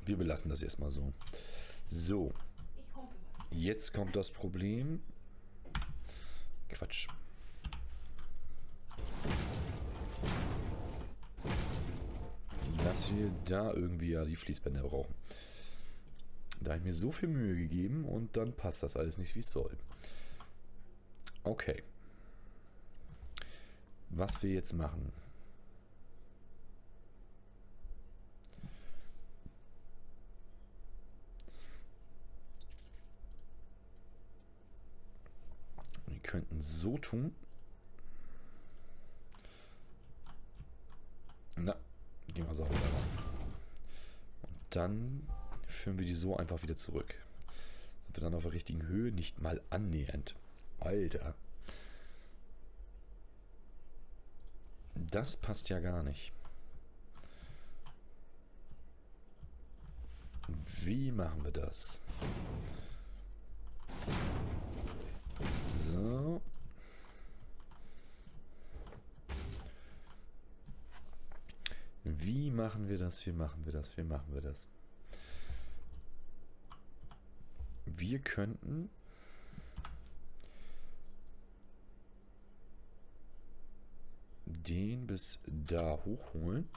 Wir belassen das erstmal so. So, jetzt kommt das Problem. Quatsch. Dass wir da irgendwie ja die Fließbänder brauchen. Da habe ich mir so viel Mühe gegeben und dann passt das alles nicht, wie es soll. Okay. Was wir jetzt machen. Wir könnten so tun. Na, gehen wir so weiter. Und dann führen wir die so einfach wieder zurück. Sind wir dann auf der richtigen Höhe? Nicht mal annähernd. Alter. Das passt ja gar nicht. Wie machen wir das? So. Wie machen wir das? Wie machen wir das? Wie machen wir das? Wir könnten den bis da hochholen.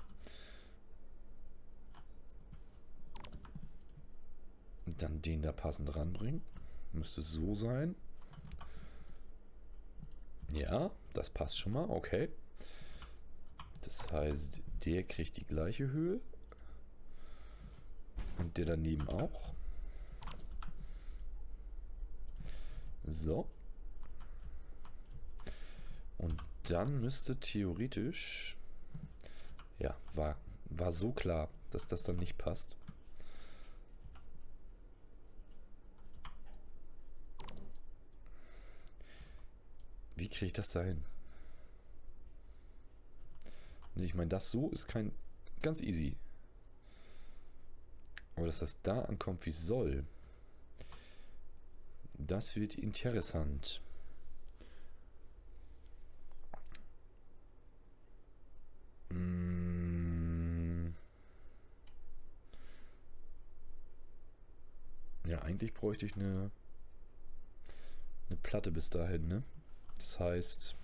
Dann den da passend ranbringen. Müsste so sein. Ja, das passt schon mal. Okay. Das heißt, der kriegt die gleiche Höhe. Und der daneben auch. So. Und dann müsste theoretisch... Ja, war, war so klar, dass das dann nicht passt. Wie kriege ich das da hin? Ich meine, das so ist kein... Ganz easy. Aber dass das da ankommt, wie es soll... Das wird interessant. Mm. Ja, eigentlich bräuchte ich eine, eine Platte bis dahin, ne? Das heißt,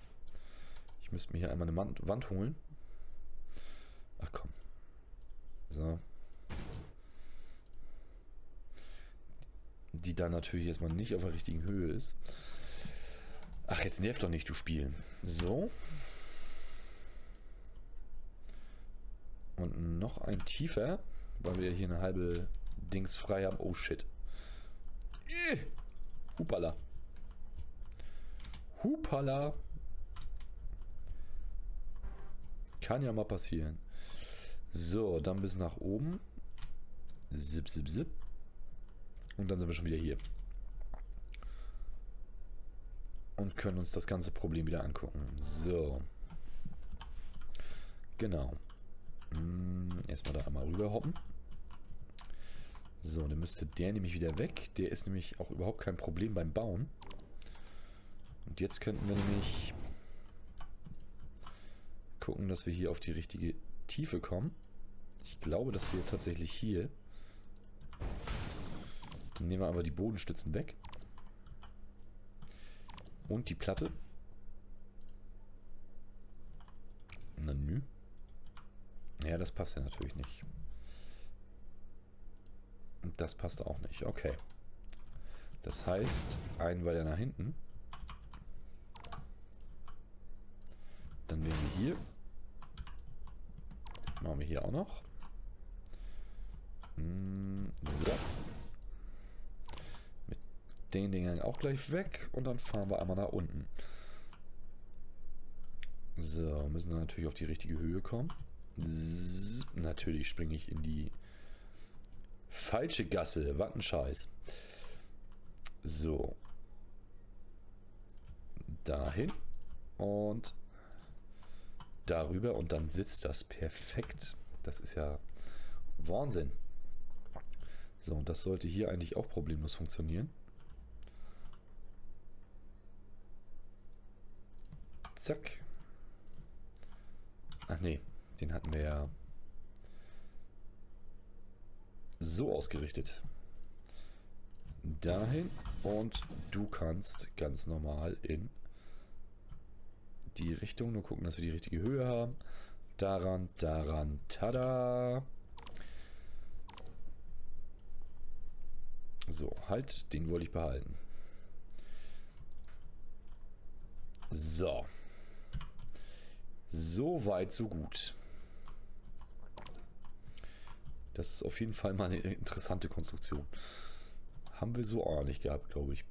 ich müsste mir hier einmal eine Wand holen. Ach komm. So. Die dann natürlich erstmal nicht auf der richtigen Höhe ist. Ach, jetzt nervt doch nicht, du Spiel. So. Und noch ein tiefer, weil wir hier eine halbe Dings frei haben. Oh shit. Äh. Hupala. Hupala. Kann ja mal passieren. So, dann bis nach oben. Zip, zip, zip. Und dann sind wir schon wieder hier. Und können uns das ganze Problem wieder angucken. So. Genau. Hm, erstmal da einmal rüber hoppen. So, dann müsste der nämlich wieder weg. Der ist nämlich auch überhaupt kein Problem beim Bauen. Und jetzt könnten wir nämlich gucken, dass wir hier auf die richtige Tiefe kommen. Ich glaube, dass wir tatsächlich hier... Dann nehmen wir aber die Bodenstützen weg. Und die Platte. Na nü. Ja, das passt ja natürlich nicht. Und das passt auch nicht. Okay. Das heißt, einen weiter nach hinten. Dann wären wir hier. Machen wir hier auch noch. So. Mit den Dingern auch gleich weg. Und dann fahren wir einmal nach unten. So, müssen dann natürlich auf die richtige Höhe kommen. Natürlich springe ich in die falsche Gasse. Was ein Scheiß. So. dahin und darüber und dann sitzt das perfekt. Das ist ja Wahnsinn. So, und das sollte hier eigentlich auch problemlos funktionieren. Zack. Ach nee, den hatten wir ja so ausgerichtet. Dahin und du kannst ganz normal in die Richtung, nur gucken, dass wir die richtige Höhe haben. Daran, daran, tada! So, halt, den wollte ich behalten. So. So weit, so gut. Das ist auf jeden Fall mal eine interessante Konstruktion. Haben wir so auch nicht gehabt, glaube ich.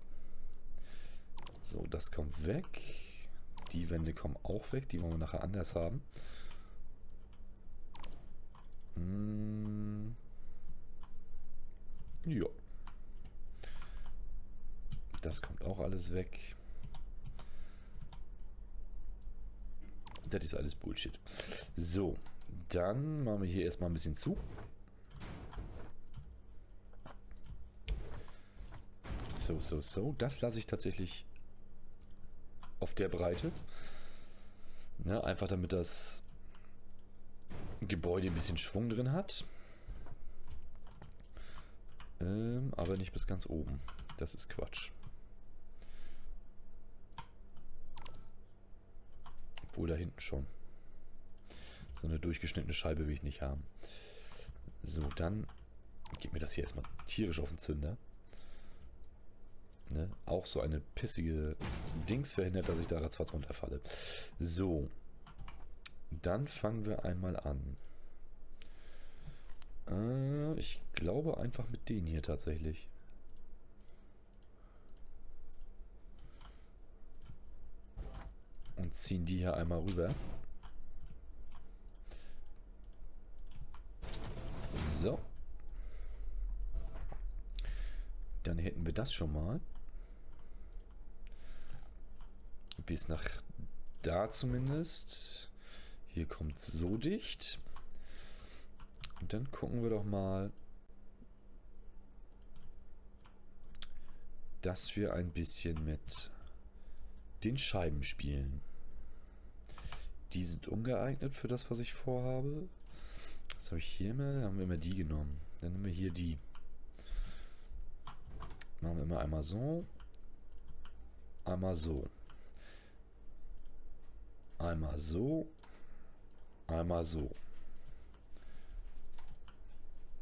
So, das kommt weg. Die Wände kommen auch weg. Die wollen wir nachher anders haben. Hm. Ja. Das kommt auch alles weg. Das ist alles Bullshit. So, dann machen wir hier erstmal ein bisschen zu. So, so, so. Das lasse ich tatsächlich auf der Breite. Ja, ne, einfach damit das Gebäude ein bisschen Schwung drin hat. Ähm, aber nicht bis ganz oben. Das ist Quatsch. Obwohl da hinten schon. So eine durchgeschnittene Scheibe will ich nicht haben. So, dann geht mir das hier erstmal tierisch auf den Zünder. Ne? Auch so eine pissige Dings verhindert, dass ich da ratzfatz runterfalle. So. Dann fangen wir einmal an. Äh, ich glaube einfach mit denen hier tatsächlich. Und ziehen die hier einmal rüber. So. Dann hätten wir das schon mal. Bis nach da zumindest. Hier kommt so dicht. Und dann gucken wir doch mal, dass wir ein bisschen mit den Scheiben spielen. Die sind ungeeignet für das, was ich vorhabe. Was habe ich hier immer? Da haben wir immer die genommen. Dann nehmen wir hier die. Machen wir immer einmal so. Einmal so. Einmal so. Einmal so.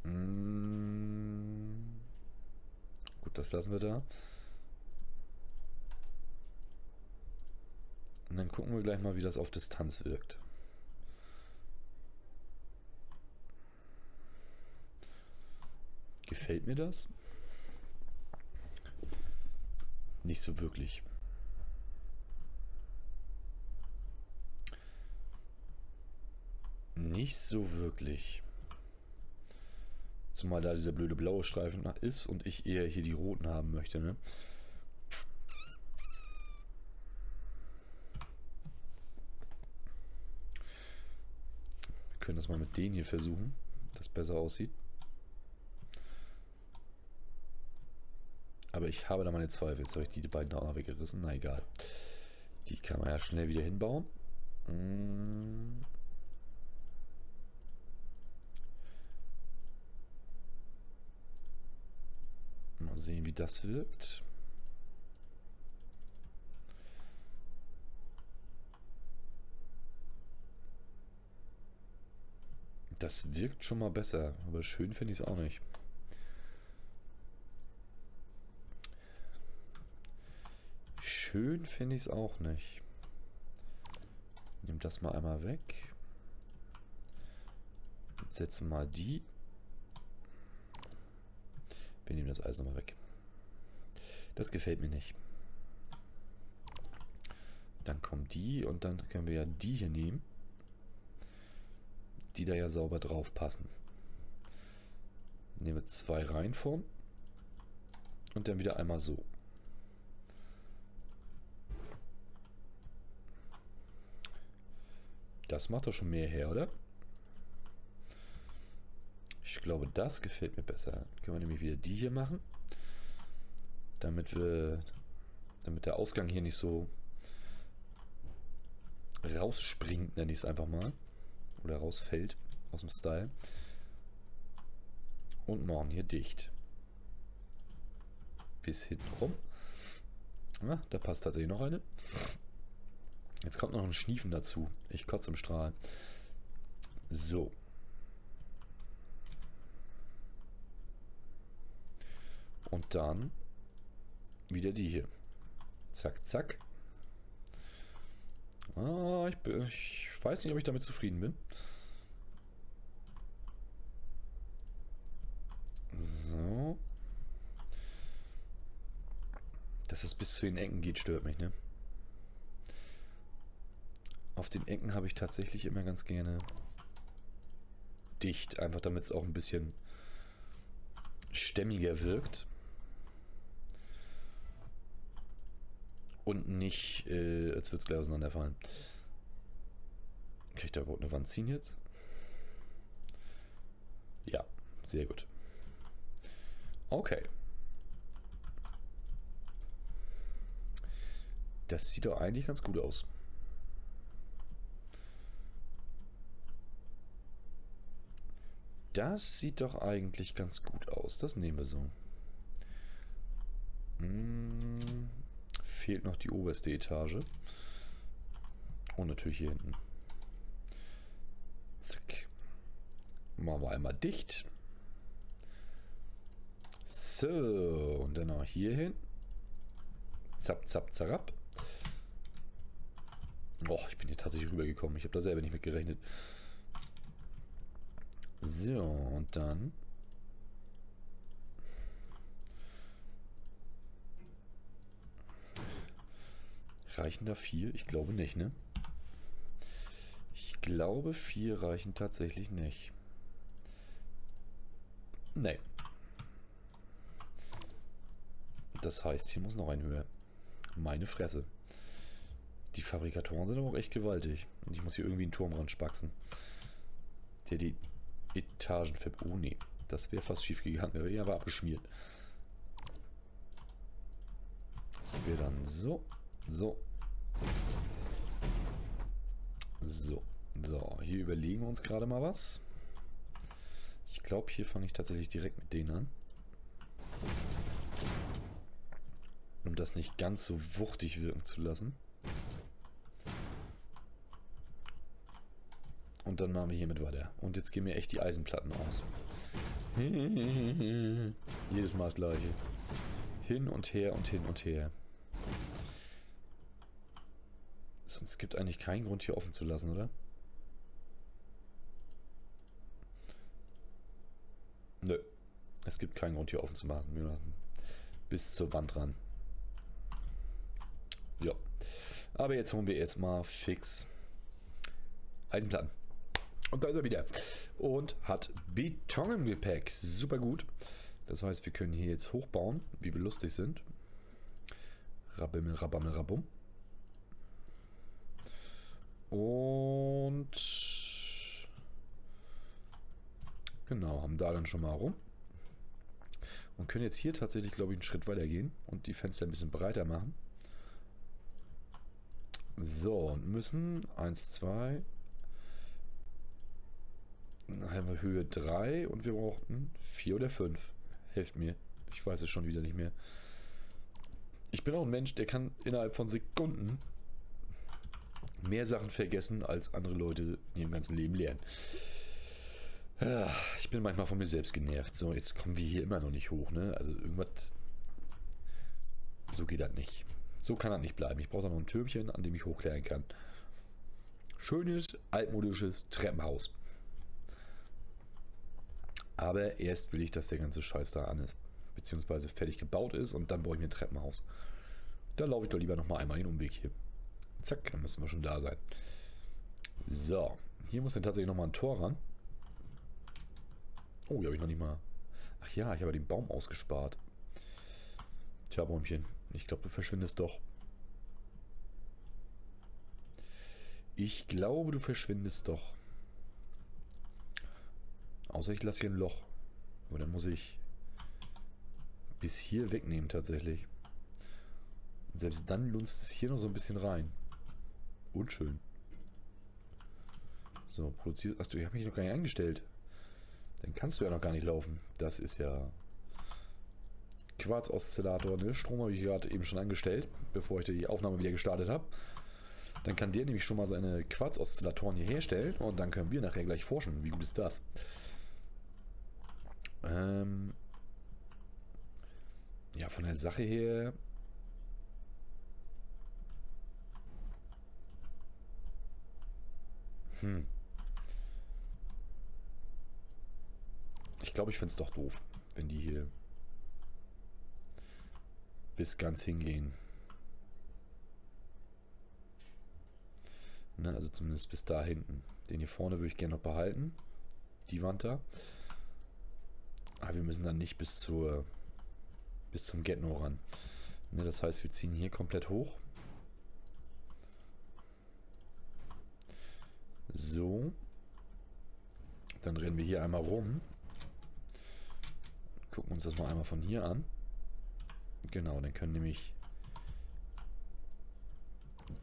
Hm. Gut, das lassen wir da. Und dann gucken wir gleich mal, wie das auf Distanz wirkt. Gefällt mir das? Nicht so wirklich. Nicht so wirklich. Zumal da dieser blöde blaue Streifen ist und ich eher hier die roten haben möchte, ne? Können das mal mit denen hier versuchen, das besser aussieht. Aber ich habe da meine Zweifel. Jetzt habe ich die beiden auch noch weggerissen. Na egal. Die kann man ja schnell wieder hinbauen. Hm. Mal sehen, wie das wirkt. Das wirkt schon mal besser, aber schön finde ich es auch nicht. Schön finde ich es auch nicht. Nimm das mal einmal weg. Jetzt setzen mal die. Wir nehmen das Eis nochmal weg. Das gefällt mir nicht. Dann kommen die und dann können wir ja die hier nehmen die da ja sauber drauf passen. Nehme zwei rein von und dann wieder einmal so. Das macht doch schon mehr her, oder? Ich glaube, das gefällt mir besser. Können wir nämlich wieder die hier machen. Damit wir, damit der Ausgang hier nicht so rausspringt, nenne ich es einfach mal. Oder rausfällt aus dem Style. Und morgen hier dicht. Bis hinten rum. Ja, da passt tatsächlich noch eine. Jetzt kommt noch ein Schniefen dazu. Ich kotze im Strahl. So. Und dann wieder die hier. Zack, zack. Ah, ich, bin, ich weiß nicht, ob ich damit zufrieden bin. So. Dass es bis zu den Ecken geht, stört mich, ne? Auf den Ecken habe ich tatsächlich immer ganz gerne dicht, einfach damit es auch ein bisschen stämmiger wirkt. Und nicht, äh, als würde es gleich auseinanderfallen. Ich da überhaupt eine Wand ziehen jetzt? Ja, sehr gut. Okay. Das sieht doch eigentlich ganz gut aus. Das sieht doch eigentlich ganz gut aus. Das nehmen wir so. Hm, fehlt noch die oberste Etage. Und natürlich hier hinten. Zack. Machen wir einmal dicht. So, und dann auch hier hin. Zap, zap, zarab. Oh, ich bin hier tatsächlich rübergekommen. Ich habe da selber nicht mit gerechnet. So, und dann... Reichen da vier? Ich glaube nicht, ne? Ich glaube, vier reichen tatsächlich nicht. Nee. Das heißt, hier muss noch ein höher. Meine Fresse. Die Fabrikatoren sind aber auch echt gewaltig. Und ich muss hier irgendwie einen Turm ran spaxen. Der die Etagen für... Oh nee, das wäre fast schief gegangen. Der wäre aber abgeschmiert. Das wäre dann so, so, so. So, hier überlegen wir uns gerade mal was. Ich glaube, hier fange ich tatsächlich direkt mit denen an. Um das nicht ganz so wuchtig wirken zu lassen. Und dann machen wir hiermit weiter. Und jetzt gehen mir echt die Eisenplatten aus. [LAUGHS] Jedes Mal das gleiche. Hin und her und hin und her. Sonst gibt eigentlich keinen Grund hier offen zu lassen, oder? Nö. Es gibt keinen Grund hier offen zu machen. Wir lassen bis zur Wand ran. Ja. Aber jetzt holen wir erstmal fix Eisenplatten. Und da ist er wieder. Und hat Beton im Gepäck. Super gut. Das heißt, wir können hier jetzt hochbauen, wie wir lustig sind. Rabimmel, rabammel, rabum. Und genau, haben da dann schon mal rum. Und können jetzt hier tatsächlich, glaube ich, einen Schritt weiter gehen und die Fenster ein bisschen breiter machen. So, und müssen 1, 2, dann haben wir Höhe 3 und wir brauchten 4 oder 5. Helft mir. Ich weiß es schon wieder nicht mehr. Ich bin auch ein Mensch, der kann innerhalb von Sekunden mehr Sachen vergessen, als andere Leute in ihrem ganzen Leben lernen. Ich bin manchmal von mir selbst genervt. So, jetzt kommen wir hier immer noch nicht hoch, ne? Also irgendwas... So geht das nicht. So kann das nicht bleiben. Ich brauche da noch ein Türmchen, an dem ich hochklären kann. Schönes, altmodisches Treppenhaus. Aber erst will ich, dass der ganze Scheiß da an ist. Beziehungsweise fertig gebaut ist und dann baue ich mir ein Treppenhaus. Da laufe ich doch lieber nochmal einmal den Umweg hier. Zack, dann müssen wir schon da sein. So, hier muss dann tatsächlich nochmal ein Tor ran. Oh, hier habe ich noch nicht mal... Ach ja, ich habe den Baum ausgespart. Tja, Bäumchen, ich glaube, du verschwindest doch. Ich glaube, du verschwindest doch. Außer ich lasse hier ein Loch. Aber dann muss ich bis hier wegnehmen tatsächlich. Und selbst dann lunzt es hier noch so ein bisschen rein. Unschön. So, produzierst... Achso, ich habe mich noch gar nicht eingestellt. Dann kannst du ja noch gar nicht laufen. Das ist ja... Quarz-Oszillator, ne? Strom habe ich gerade eben schon angestellt, bevor ich die Aufnahme wieder gestartet habe. Dann kann der nämlich schon mal seine Quarz-Oszillatoren hier herstellen und dann können wir nachher gleich forschen. Wie gut ist das? Ähm ja, von der Sache her... Hm. Ich glaube, ich finde es doch doof, wenn die hier bis ganz hingehen. Ne, also zumindest bis da hinten. Den hier vorne würde ich gerne noch behalten. Die Wand da. Aber wir müssen dann nicht bis zur bis zum Getno ran. Ne, das heißt, wir ziehen hier komplett hoch. So. Dann rennen wir hier einmal rum. Gucken uns das mal einmal von hier an. Genau, dann können nämlich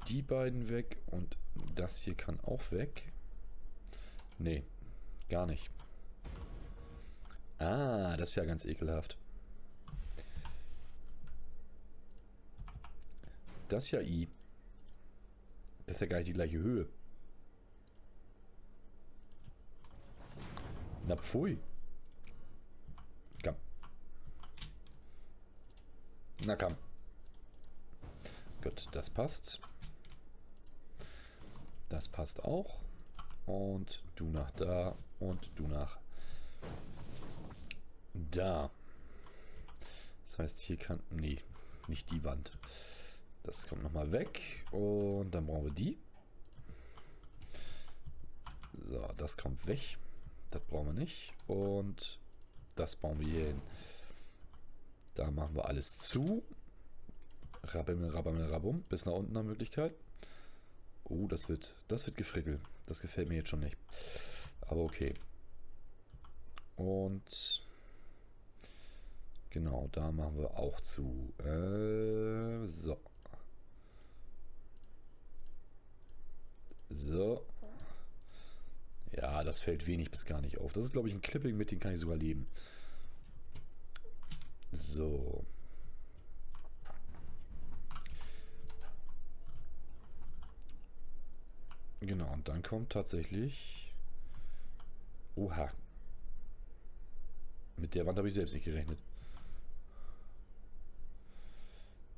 die beiden weg und das hier kann auch weg. Nee, gar nicht. Ah, das ist ja ganz ekelhaft. Das ist ja I. Das ist ja gar nicht die gleiche Höhe. Na pfui. Komm. Na komm. Gut, das passt. Das passt auch. Und du nach da und du nach da. Das heißt, hier kann... Nee, nicht die Wand. Das kommt nochmal weg. Und dann brauchen wir die. So, das kommt weg. Das brauchen wir nicht. Und das bauen wir hier hin. Da machen wir alles zu. Rabimmel, rabammel, rabum. Bis nach unten nach Möglichkeit. Oh, das wird, das wird gefrickelt. Das gefällt mir jetzt schon nicht. Aber okay. Und genau, da machen wir auch zu. Äh, so. So. Ja, das fällt wenig bis gar nicht auf. Das ist, glaube ich, ein Clipping, mit dem kann ich sogar leben. So. Genau, und dann kommt tatsächlich... Oha. Mit der Wand habe ich selbst nicht gerechnet.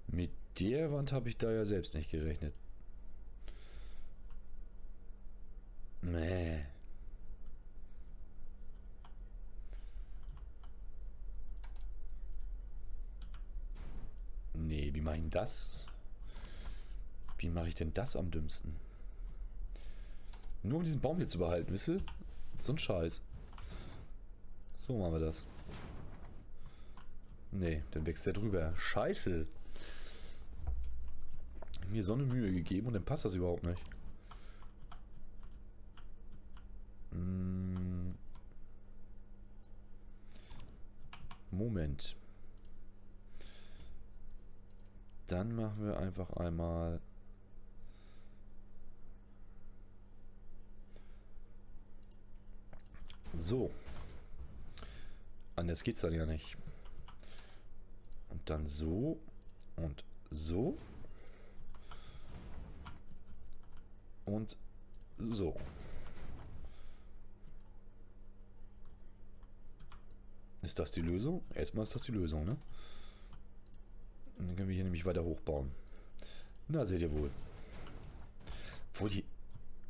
Mit der Wand habe ich da ja selbst nicht gerechnet. Nee. Nee, wie mache ich denn das? Wie mache ich denn das am dümmsten? Nur um diesen Baum hier zu behalten, wisst ihr? So ein Scheiß. So machen wir das. Nee, dann wächst der drüber. Scheiße. Mir so eine Mühe gegeben und dann passt das überhaupt nicht. Hm. Moment. Dann machen wir einfach einmal So. Anders geht's dann ja nicht. Und dann so und so. Und so. Ist das die Lösung? Erstmal ist das die Lösung, ne? Und dann können wir hier nämlich weiter hochbauen. Na, seht ihr wohl. Obwohl hier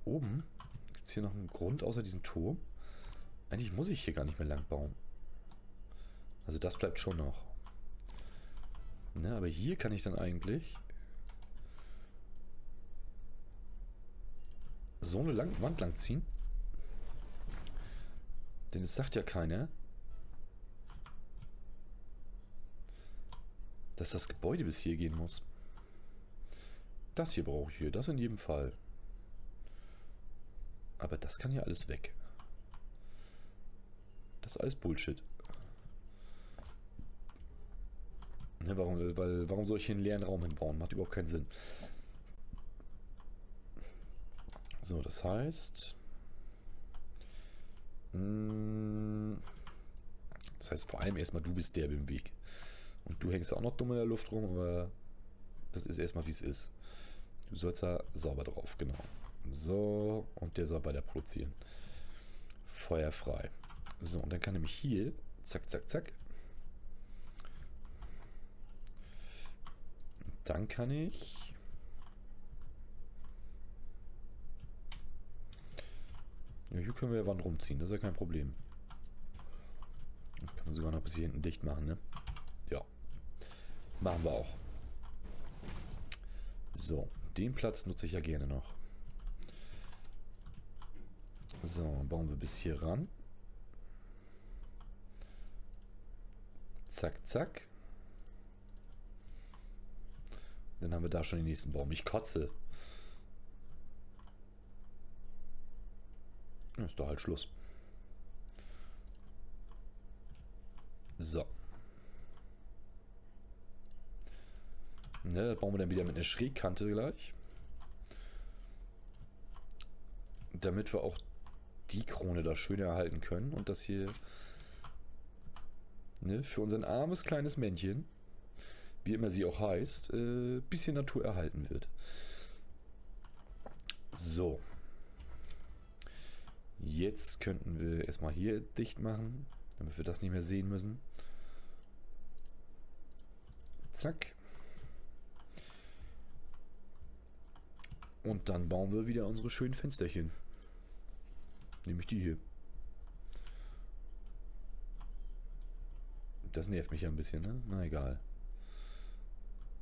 oben gibt es hier noch einen Grund außer diesem Turm. Eigentlich muss ich hier gar nicht mehr lang bauen. Also das bleibt schon noch. Ne, aber hier kann ich dann eigentlich so eine lang Wand lang ziehen. Denn es sagt ja keiner, dass das Gebäude bis hier gehen muss. Das hier brauche ich hier, das in jedem Fall. Aber das kann ja alles weg. Das ist alles Bullshit. Ne, warum, weil, warum soll ich hier einen leeren Raum hinbauen? Macht überhaupt keinen Sinn. So, das heißt... Hm, das heißt vor allem erstmal, du bist der im Weg. Und du hängst auch noch dumm in der Luft rum, aber das ist erstmal wie es ist. Du sollst da sauber drauf, genau. So, und der soll bei der produzieren. Feuerfrei. So, und dann kann nämlich hier, zack, zack, zack. Dann kann ich... Ja, hier können wir ja Wand rumziehen, das ist ja kein Problem. Kann man sogar noch bis hier hinten dicht machen, ne? Machen wir auch. So, den Platz nutze ich ja gerne noch. So, bauen wir bis hier ran. Zack, zack. Dann haben wir da schon den nächsten Baum. Ich kotze. Ist doch halt Schluss. So. Ne, das bauen wir dann wieder mit einer Schrägkante gleich. Damit wir auch die Krone da schön erhalten können und das hier ne, für unser armes kleines Männchen, wie immer sie auch heißt, äh, bisschen Natur erhalten wird. So. Jetzt könnten wir erstmal hier dicht machen, damit wir das nicht mehr sehen müssen. Zack. Und dann bauen wir wieder unsere schönen Fensterchen. Nämlich die hier. Das nervt mich ja ein bisschen, ne? Na egal.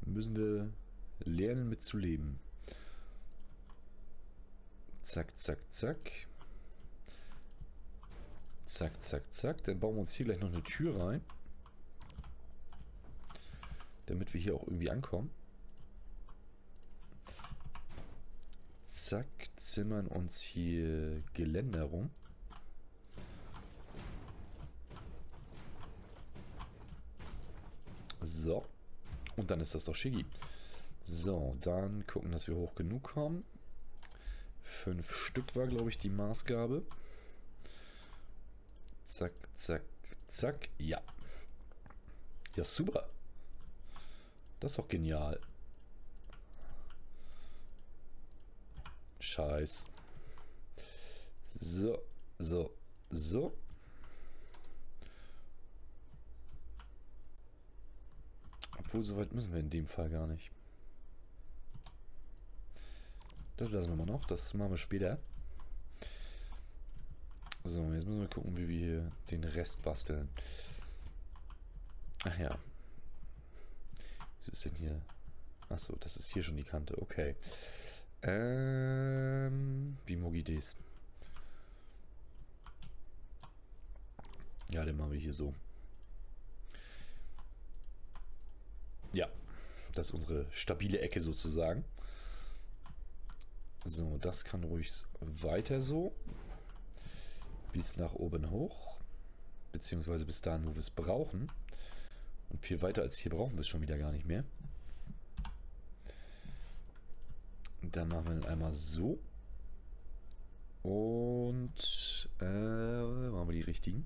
Müssen wir lernen mitzuleben. Zack, zack, zack. Zack, zack, zack. Dann bauen wir uns hier gleich noch eine Tür rein. Damit wir hier auch irgendwie ankommen. Zack, zimmern uns hier Geländer rum. So. Und dann ist das doch Shiggy. So, dann gucken, dass wir hoch genug kommen. Fünf Stück war, glaube ich, die Maßgabe. Zack, zack, zack. Ja. Ja, super. Das ist doch genial. Scheiß. So, so, so. Obwohl, so weit müssen wir in dem Fall gar nicht. Das lassen wir mal noch. Das machen wir später. So, jetzt müssen wir gucken, wie wir hier den Rest basteln. Ach ja. Was ist denn hier? Achso, das ist hier schon die Kante. Okay. Ähm, wie Mogides. Ja, den machen wir hier so. Ja, das ist unsere stabile Ecke sozusagen. So, das kann ruhig weiter so. Bis nach oben hoch. Beziehungsweise bis dahin, wo wir es brauchen. Und viel weiter als hier brauchen wir es schon wieder gar nicht mehr. Dann machen wir einmal so. Und äh, machen wir die richtigen.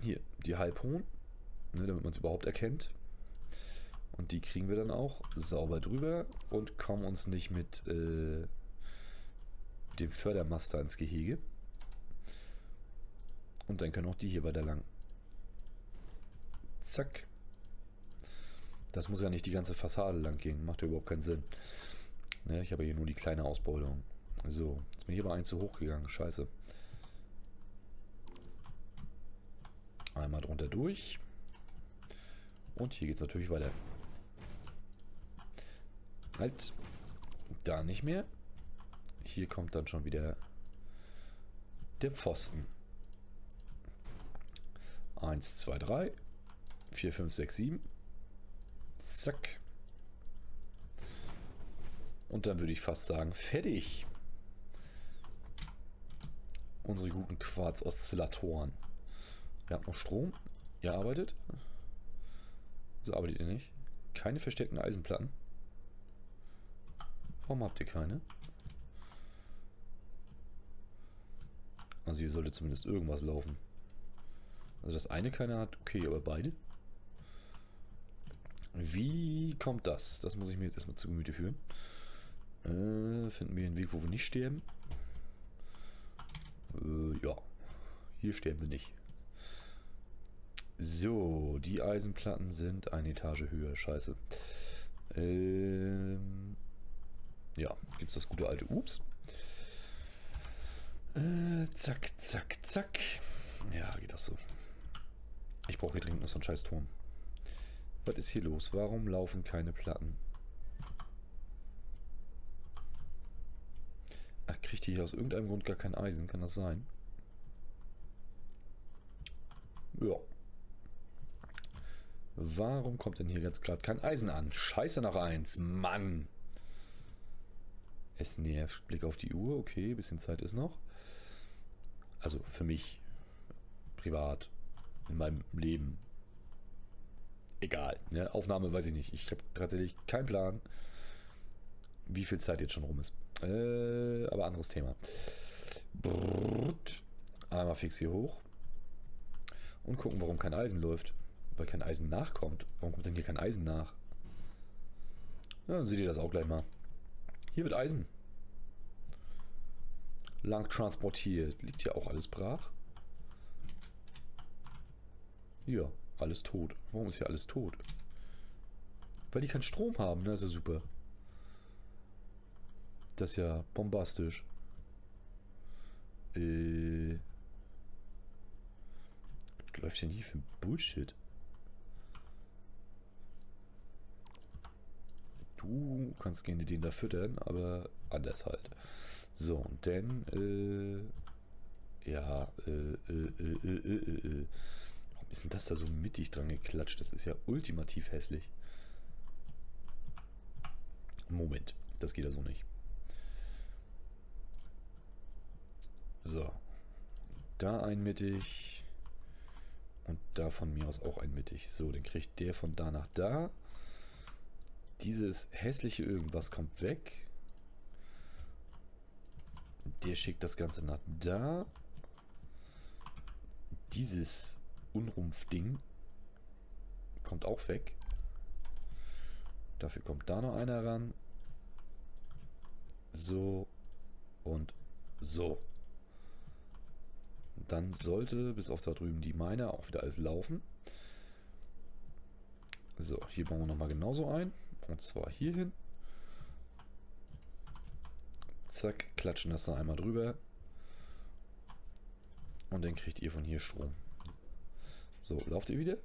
Hier, die Halbhohen, ne, damit man es überhaupt erkennt. Und die kriegen wir dann auch sauber drüber und kommen uns nicht mit äh, dem Fördermaster ins Gehege. Und dann können auch die hier weiter lang. Zack. Das muss ja nicht die ganze Fassade lang gehen. Macht ja überhaupt keinen Sinn. Ne, ich habe hier nur die kleine Ausbeulung. So, jetzt bin ich aber eins zu hoch gegangen. Scheiße. Einmal drunter durch. Und hier geht es natürlich weiter. Halt. Da nicht mehr. Hier kommt dann schon wieder der Pfosten. 1, 2, 3, 4, 5, 6, 7. Zack. Und dann würde ich fast sagen, fertig. Unsere guten Quarz-Oszillatoren. Ihr habt noch Strom. Ihr arbeitet. So arbeitet ihr nicht. Keine versteckten Eisenplatten. Warum habt ihr keine? Also hier sollte zumindest irgendwas laufen. Also das eine keiner hat, okay, aber beide? Wie kommt das? Das muss ich mir jetzt erstmal zu Gemüte führen. Äh, finden wir einen Weg, wo wir nicht sterben? Äh, ja. Hier sterben wir nicht. So, die Eisenplatten sind eine Etage höher. Scheiße. Ähm, ja, gibt es das gute alte Ups. Äh, zack, zack, zack. Ja, geht das so. Ich brauche hier dringend noch so einen scheiß Turm. Was ist hier los? Warum laufen keine Platten? Ach, kriegt ihr hier aus irgendeinem Grund gar kein Eisen? Kann das sein? Ja. Warum kommt denn hier jetzt gerade kein Eisen an? Scheiße nach eins. Mann. Es nervt. Blick auf die Uhr. Okay, bisschen Zeit ist noch. Also für mich. Privat. In meinem Leben. Egal. Ne? Aufnahme weiß ich nicht. Ich habe tatsächlich keinen Plan, wie viel Zeit jetzt schon rum ist. Äh, aber anderes Thema. Brrrt. Einmal fix hier hoch. Und gucken, warum kein Eisen läuft. Weil kein Eisen nachkommt. Warum kommt denn hier kein Eisen nach? Ja, dann seht ihr das auch gleich mal. Hier wird Eisen. Lang transportiert. Liegt hier auch alles brach? Ja, alles tot. Warum ist hier alles tot? Weil die keinen Strom haben, ne? Das ist ja super. Das ist ja bombastisch. Äh. Was läuft denn hier für Bullshit? Du kannst gerne den da füttern, aber anders halt. So, und dann, äh, ja, äh, äh, äh, äh, äh, äh. Ist denn das da so mittig dran geklatscht? Das ist ja ultimativ hässlich. Moment, das geht ja so nicht. So. Da ein mittig. Und da von mir aus auch ein mittig. So, dann kriegt der von da nach da. Dieses hässliche irgendwas kommt weg. Der schickt das Ganze nach da. Dieses Unrumpfding kommt auch weg. Dafür kommt da noch einer ran. So und so. Dann sollte bis auf da drüben die Mine auch wieder alles laufen. So, hier bauen wir nochmal genauso ein. Und zwar hier hin. Zack, klatschen das da einmal drüber. Und dann kriegt ihr von hier Strom. So, lauft ihr wieder?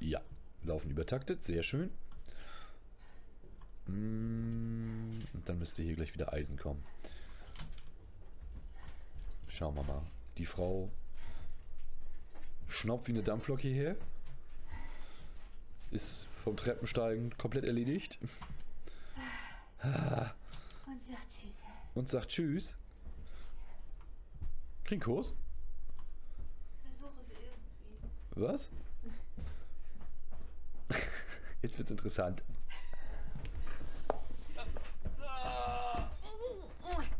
Ja, laufen übertaktet, sehr schön. Mm, und dann müsste hier gleich wieder Eisen kommen. Schauen wir mal. Die Frau schnaubt wie eine Dampflok hierher. Ist vom Treppensteigen komplett erledigt. Und sagt Tschüss. Und sagt Tschüss. Krieg einen Kurs? Was? Jetzt wird's interessant.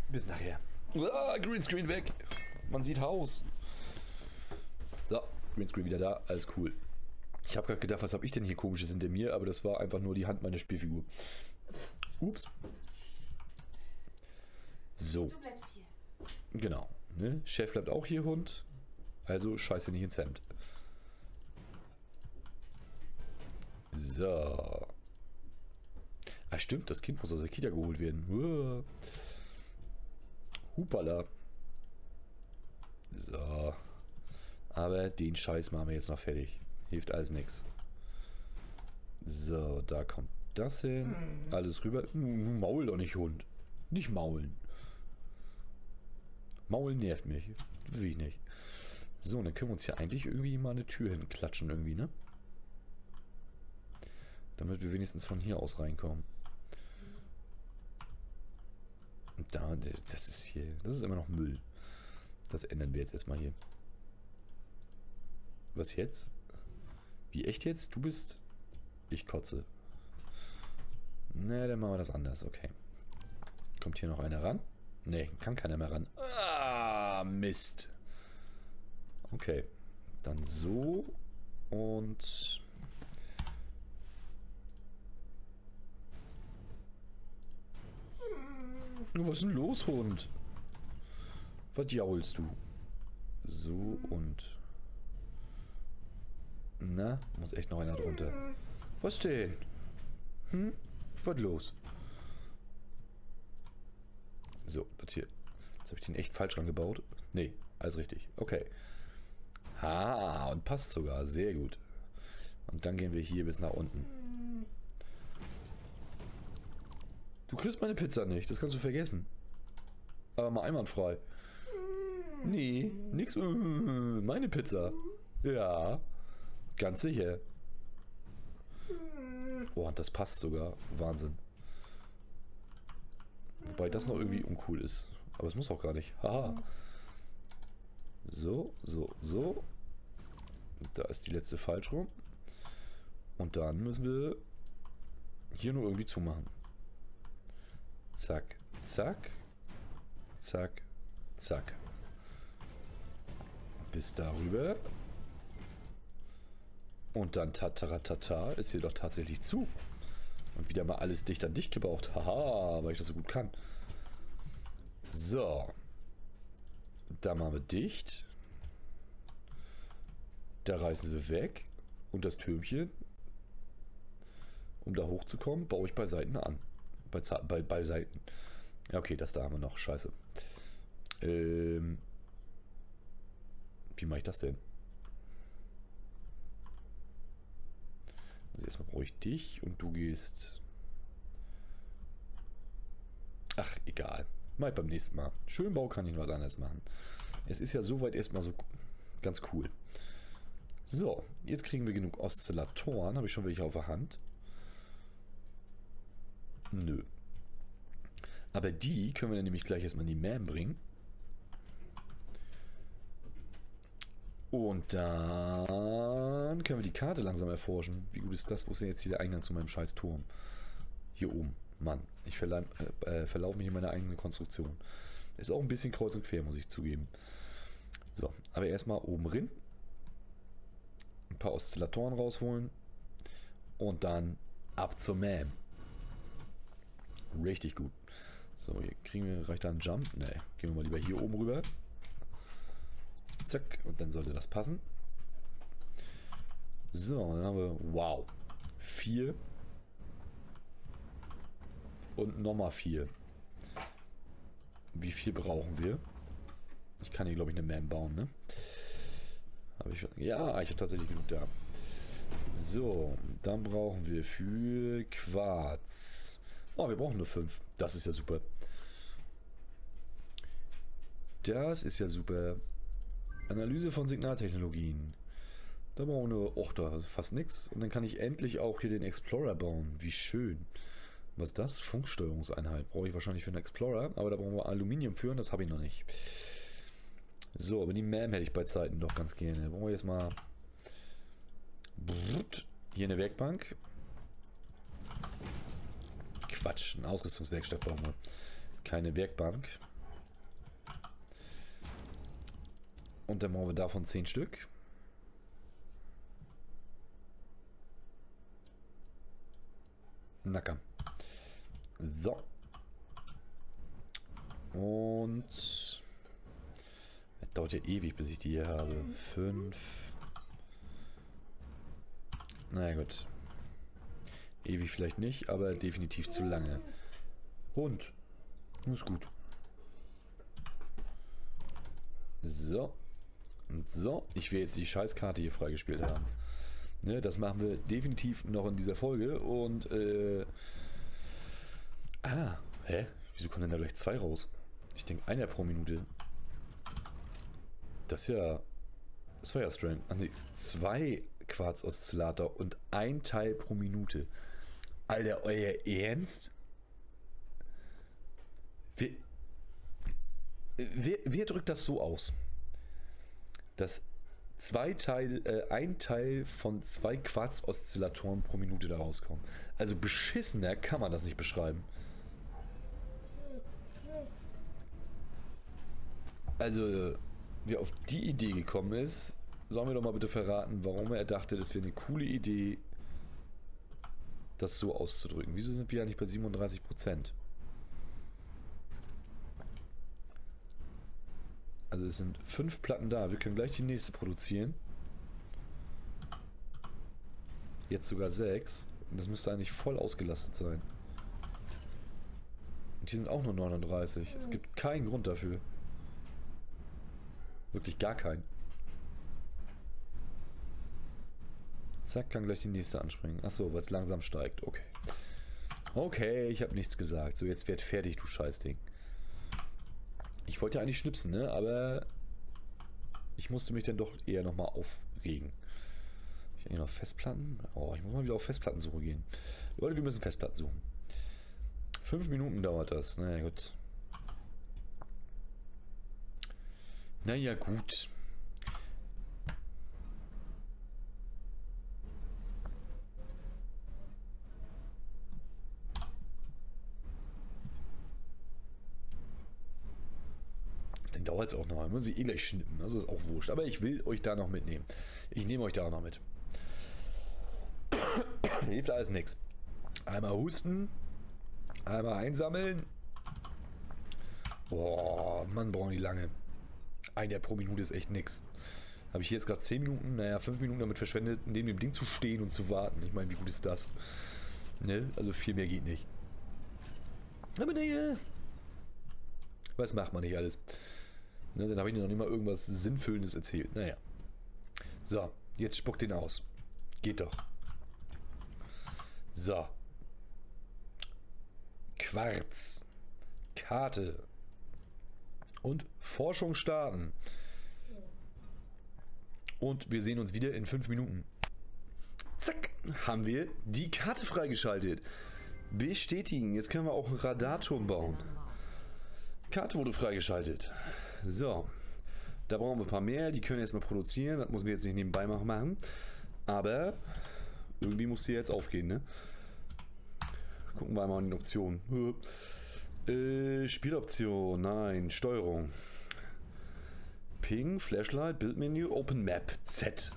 Bis nachher. Ah, Greenscreen weg. Man sieht Haus. So, Greenscreen wieder da. Alles cool. Ich habe gerade gedacht, was habe ich denn hier komisches hinter mir, aber das war einfach nur die Hand meiner Spielfigur. Ups. So, Du bleibst hier. genau. Ne? Chef bleibt auch hier, Hund. Also scheiße nicht ins Hemd. So. Ah, stimmt, das Kind muss aus der Kita geholt werden. Uah. Hupala. So. Aber den Scheiß machen wir jetzt noch fertig. Hilft alles nichts. So, da kommt das hin. Alles rüber. Nun, Maul doch nicht, Hund. Nicht maulen. Maulen nervt mich. Will ich nicht. So, dann können wir uns hier eigentlich irgendwie mal eine Tür hinklatschen irgendwie, ne? Damit wir wenigstens von hier aus reinkommen. Da, das ist hier, das ist immer noch Müll. Das ändern wir jetzt erstmal hier. Was jetzt? Wie echt jetzt? Du bist... Ich kotze. Ne, dann machen wir das anders. Okay. Kommt hier noch einer ran? Ne, kann keiner mehr ran. Ah, Mist. Okay. Dann so. Und... Was ist denn los, Hund? Was jaulst du? So und... Na, muss echt noch einer drunter. Was denn? Hm? Was los? So, das hier. Jetzt habe ich den echt falsch rangebaut. Nee, alles richtig. Okay. Ha, und passt sogar. Sehr gut. Und dann gehen wir hier bis nach unten. Du kriegst meine Pizza nicht, das kannst du vergessen. Aber mal einwandfrei. Nee, nix. Meine Pizza. Ja, ganz sicher. Oh, und das passt sogar. Wahnsinn. Wobei das noch irgendwie uncool ist. Aber es muss auch gar nicht. Haha. So, so, so. Da ist die letzte falsch rum. Und dann müssen wir hier nur irgendwie zumachen. Zack, zack, zack, zack. Bis darüber. Und dann tataratata ist hier doch tatsächlich zu. Und wieder mal alles dicht an dicht gebaut. Haha, weil ich das so gut kann. So. Da machen wir dicht. Da reißen wir weg. Und das Türmchen, um da hochzukommen, baue ich bei Seiten an. Bei, bei, bei Seiten. Ja, okay, das da haben wir noch. Scheiße. Ähm, wie mache ich das denn? Also erstmal brauche ich dich und du gehst... Ach, egal. Mal beim nächsten Mal. Schönbau kann ich noch anders machen. Es ist ja soweit erstmal so ganz cool. So, jetzt kriegen wir genug Oszillatoren. Habe ich schon welche auf der Hand? Nö. Aber die können wir dann nämlich gleich erstmal in die Man bringen. Und dann können wir die Karte langsam erforschen. Wie gut ist das? Wo ist denn jetzt hier der Eingang zu meinem scheiß Turm? Hier oben. Mann, ich verla äh, verlaufe mich in meiner eigenen Konstruktion. Ist auch ein bisschen kreuz und quer, muss ich zugeben. So, aber erstmal oben rin. Ein paar Oszillatoren rausholen. Und dann ab zur Mam. Richtig gut. So, hier kriegen wir, reicht da ein Jump? Ne, gehen wir mal lieber hier oben rüber. Zack, und dann sollte das passen. So, dann haben wir, wow, vier. Und nochmal vier. Wie viel brauchen wir? Ich kann hier, glaube ich, eine Man bauen, ne? Hab ich, ja, ich habe tatsächlich genug da. So, dann brauchen wir für Quarz. Oh, wir brauchen nur fünf. Das ist ja super. Das ist ja super. Analyse von Signaltechnologien. Da brauchen wir nur, och, da fast nichts. Und dann kann ich endlich auch hier den Explorer bauen. Wie schön. Was ist das? Funksteuerungseinheit. Brauche ich wahrscheinlich für einen Explorer. Aber da brauchen wir Aluminium für und das habe ich noch nicht. So, aber die MAM hätte ich bei Zeiten doch ganz gerne. Brauchen wir jetzt mal... Hier eine Werkbank. Quatsch, eine Ausrüstungswerkstatt brauchen wir. Keine Werkbank. Und dann brauchen wir davon 10 Stück. Nacker. So. Und... Es dauert ja ewig, bis ich die hier habe. 5. Naja gut. Ewig vielleicht nicht, aber definitiv zu lange. Hund. Ist gut. So. Und so. Ich will jetzt die Scheißkarte hier freigespielt haben. Ne, das machen wir definitiv noch in dieser Folge. Und, äh... Ah, hä? Wieso kommen denn da gleich zwei raus? Ich denke, einer pro Minute. Das ist ja... Das war ja strange. Zwei Quarz-Oszillator und ein Teil pro Minute. Alter, euer Ernst? Wer, wer drückt das so aus? Dass zwei Teil, äh, ein Teil von zwei Quarz-Oszillatoren pro Minute da rauskommen. Also beschissener kann man das nicht beschreiben. Also, wie er auf die Idee gekommen ist, soll mir doch mal bitte verraten, warum er dachte, das wäre eine coole Idee, das so auszudrücken. Wieso sind wir eigentlich bei 37%? Also es sind fünf Platten da. Wir können gleich die nächste produzieren. Jetzt sogar sechs. Und das müsste eigentlich voll ausgelastet sein. Und hier sind auch nur 39. Es gibt keinen Grund dafür. Wirklich gar keinen. Zack, kann gleich die nächste anspringen. Achso, weil es langsam steigt. Okay. Okay, ich habe nichts gesagt. So, jetzt werd fertig, du Scheißding. Ich wollte ja eigentlich schnipsen, ne? Aber ich musste mich dann doch eher nochmal aufregen. Ich habe noch Festplatten. Oh, ich muss mal wieder auf Festplattensuche gehen. Leute, wir müssen Festplatten suchen. Fünf Minuten dauert das. Naja, gut. Naja, gut. Dann dauert es auch noch. Dann muss ich eh gleich schnippen. Das ist auch wurscht. Aber ich will euch da noch mitnehmen. Ich nehme euch da auch noch mit. [COUGHS] Hilft alles nichts. Einmal husten. Einmal einsammeln. Boah, Mann, brauchen die lange. Einer pro Minute ist echt nix. Habe ich jetzt gerade 10 Minuten, naja, 5 Minuten damit verschwendet, neben dem Ding zu stehen und zu warten. Ich meine, wie gut ist das? Ne? Also viel mehr geht nicht. Aber naja. Was macht man nicht alles? Ne, dann habe ich noch nicht mal irgendwas Sinnfüllendes erzählt. Naja. So, jetzt spuckt den aus. Geht doch. So. Quarz. Karte. Und Forschung starten. Und wir sehen uns wieder in fünf Minuten. Zack, haben wir die Karte freigeschaltet. Bestätigen. Jetzt können wir auch einen Radarturm bauen. Karte wurde freigeschaltet. So. Da brauchen wir ein paar mehr. Die können wir jetzt mal produzieren. Das müssen wir jetzt nicht nebenbei machen. Aber irgendwie muss die jetzt aufgehen, ne? Gucken wir mal an den Optionen. Äh, Spieloption, nein, Steuerung. Ping, Flashlight, Bildmenü, Open Map, Z.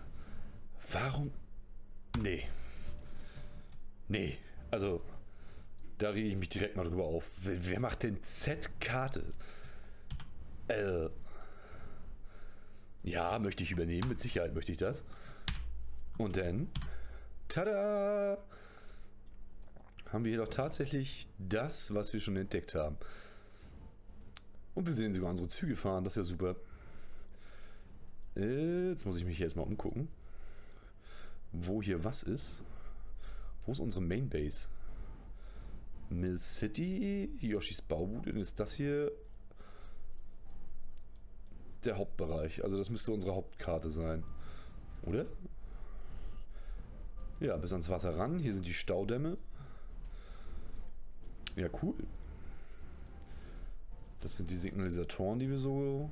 Warum? Nee. Nee, also da rege ich mich direkt mal drüber auf. Wer macht denn Z-Karte? Äh. Ja, möchte ich übernehmen, mit Sicherheit möchte ich das. Und dann. Tada! Haben wir jedoch tatsächlich das, was wir schon entdeckt haben. Und wir sehen sogar unsere Züge fahren, das ist ja super. Jetzt muss ich mich hier erstmal umgucken. Wo hier was ist. Wo ist unsere Main Base? Mill City, Yoshis Baubude, ist das hier der Hauptbereich. Also das müsste unsere Hauptkarte sein. Oder? Ja, bis ans Wasser ran. Hier sind die Staudämme. Ja, cool. Das sind die Signalisatoren, die wir so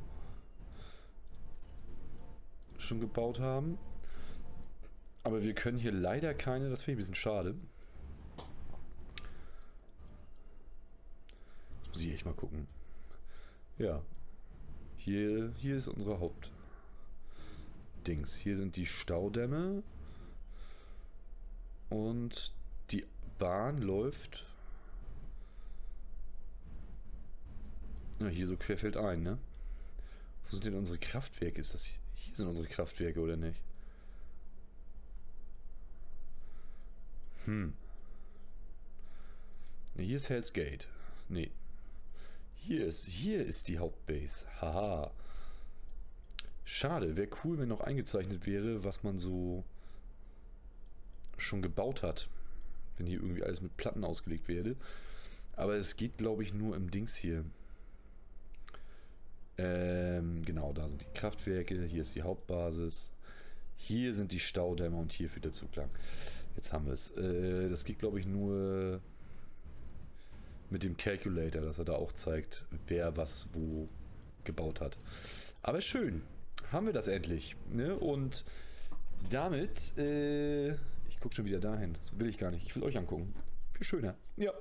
schon gebaut haben. Aber wir können hier leider keine, das finde ich ein bisschen schade. Jetzt muss ich echt mal gucken. Ja. Hier, hier ist unsere Hauptdings. Hier sind die Staudämme. Und die Bahn läuft Ja, hier so querfeld ein, ne? Wo sind denn unsere Kraftwerke? Ist das hier sind unsere Kraftwerke oder nicht? Hm. Hier ist Hell's Gate. Nee. Hier ist, hier ist die Hauptbase. Haha. Schade, wäre cool, wenn noch eingezeichnet wäre, was man so schon gebaut hat. Wenn hier irgendwie alles mit Platten ausgelegt werde. Aber es geht, glaube ich, nur im Dings hier. Ähm, genau, da sind die Kraftwerke, hier ist die Hauptbasis. Hier sind die Staudämme und hier führt der Zug lang. Jetzt haben wir es. Äh, das geht, glaube ich, nur mit dem Calculator, dass er da auch zeigt, wer was wo gebaut hat. Aber schön, haben wir das endlich. Ne? Und damit, äh, ich gucke schon wieder dahin. Das will ich gar nicht. Ich will euch angucken. Viel schöner. Ja.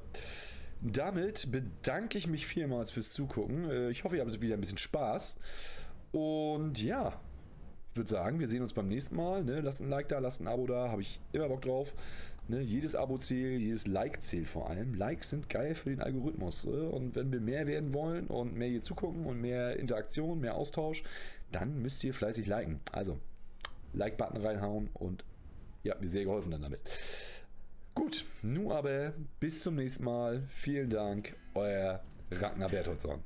Damit bedanke ich mich vielmals fürs Zugucken. Äh, ich hoffe, ihr habt wieder ein bisschen Spaß. Und ja, ich würde sagen, wir sehen uns beim nächsten Mal. Ne? Lasst ein Like da, lasst ein Abo da, habe ich immer Bock drauf. Ne? Jedes Abo zählt, jedes Like zählt vor allem. Likes sind geil für den Algorithmus. Ne? Und wenn wir mehr werden wollen und mehr hier zugucken und mehr Interaktion, mehr Austausch, dann müsst ihr fleißig liken. Also, Like-Button reinhauen und ihr habt mir sehr geholfen dann damit. Gut, nun aber bis zum nächsten Mal. Vielen Dank, euer Ragnar Bertoldsson.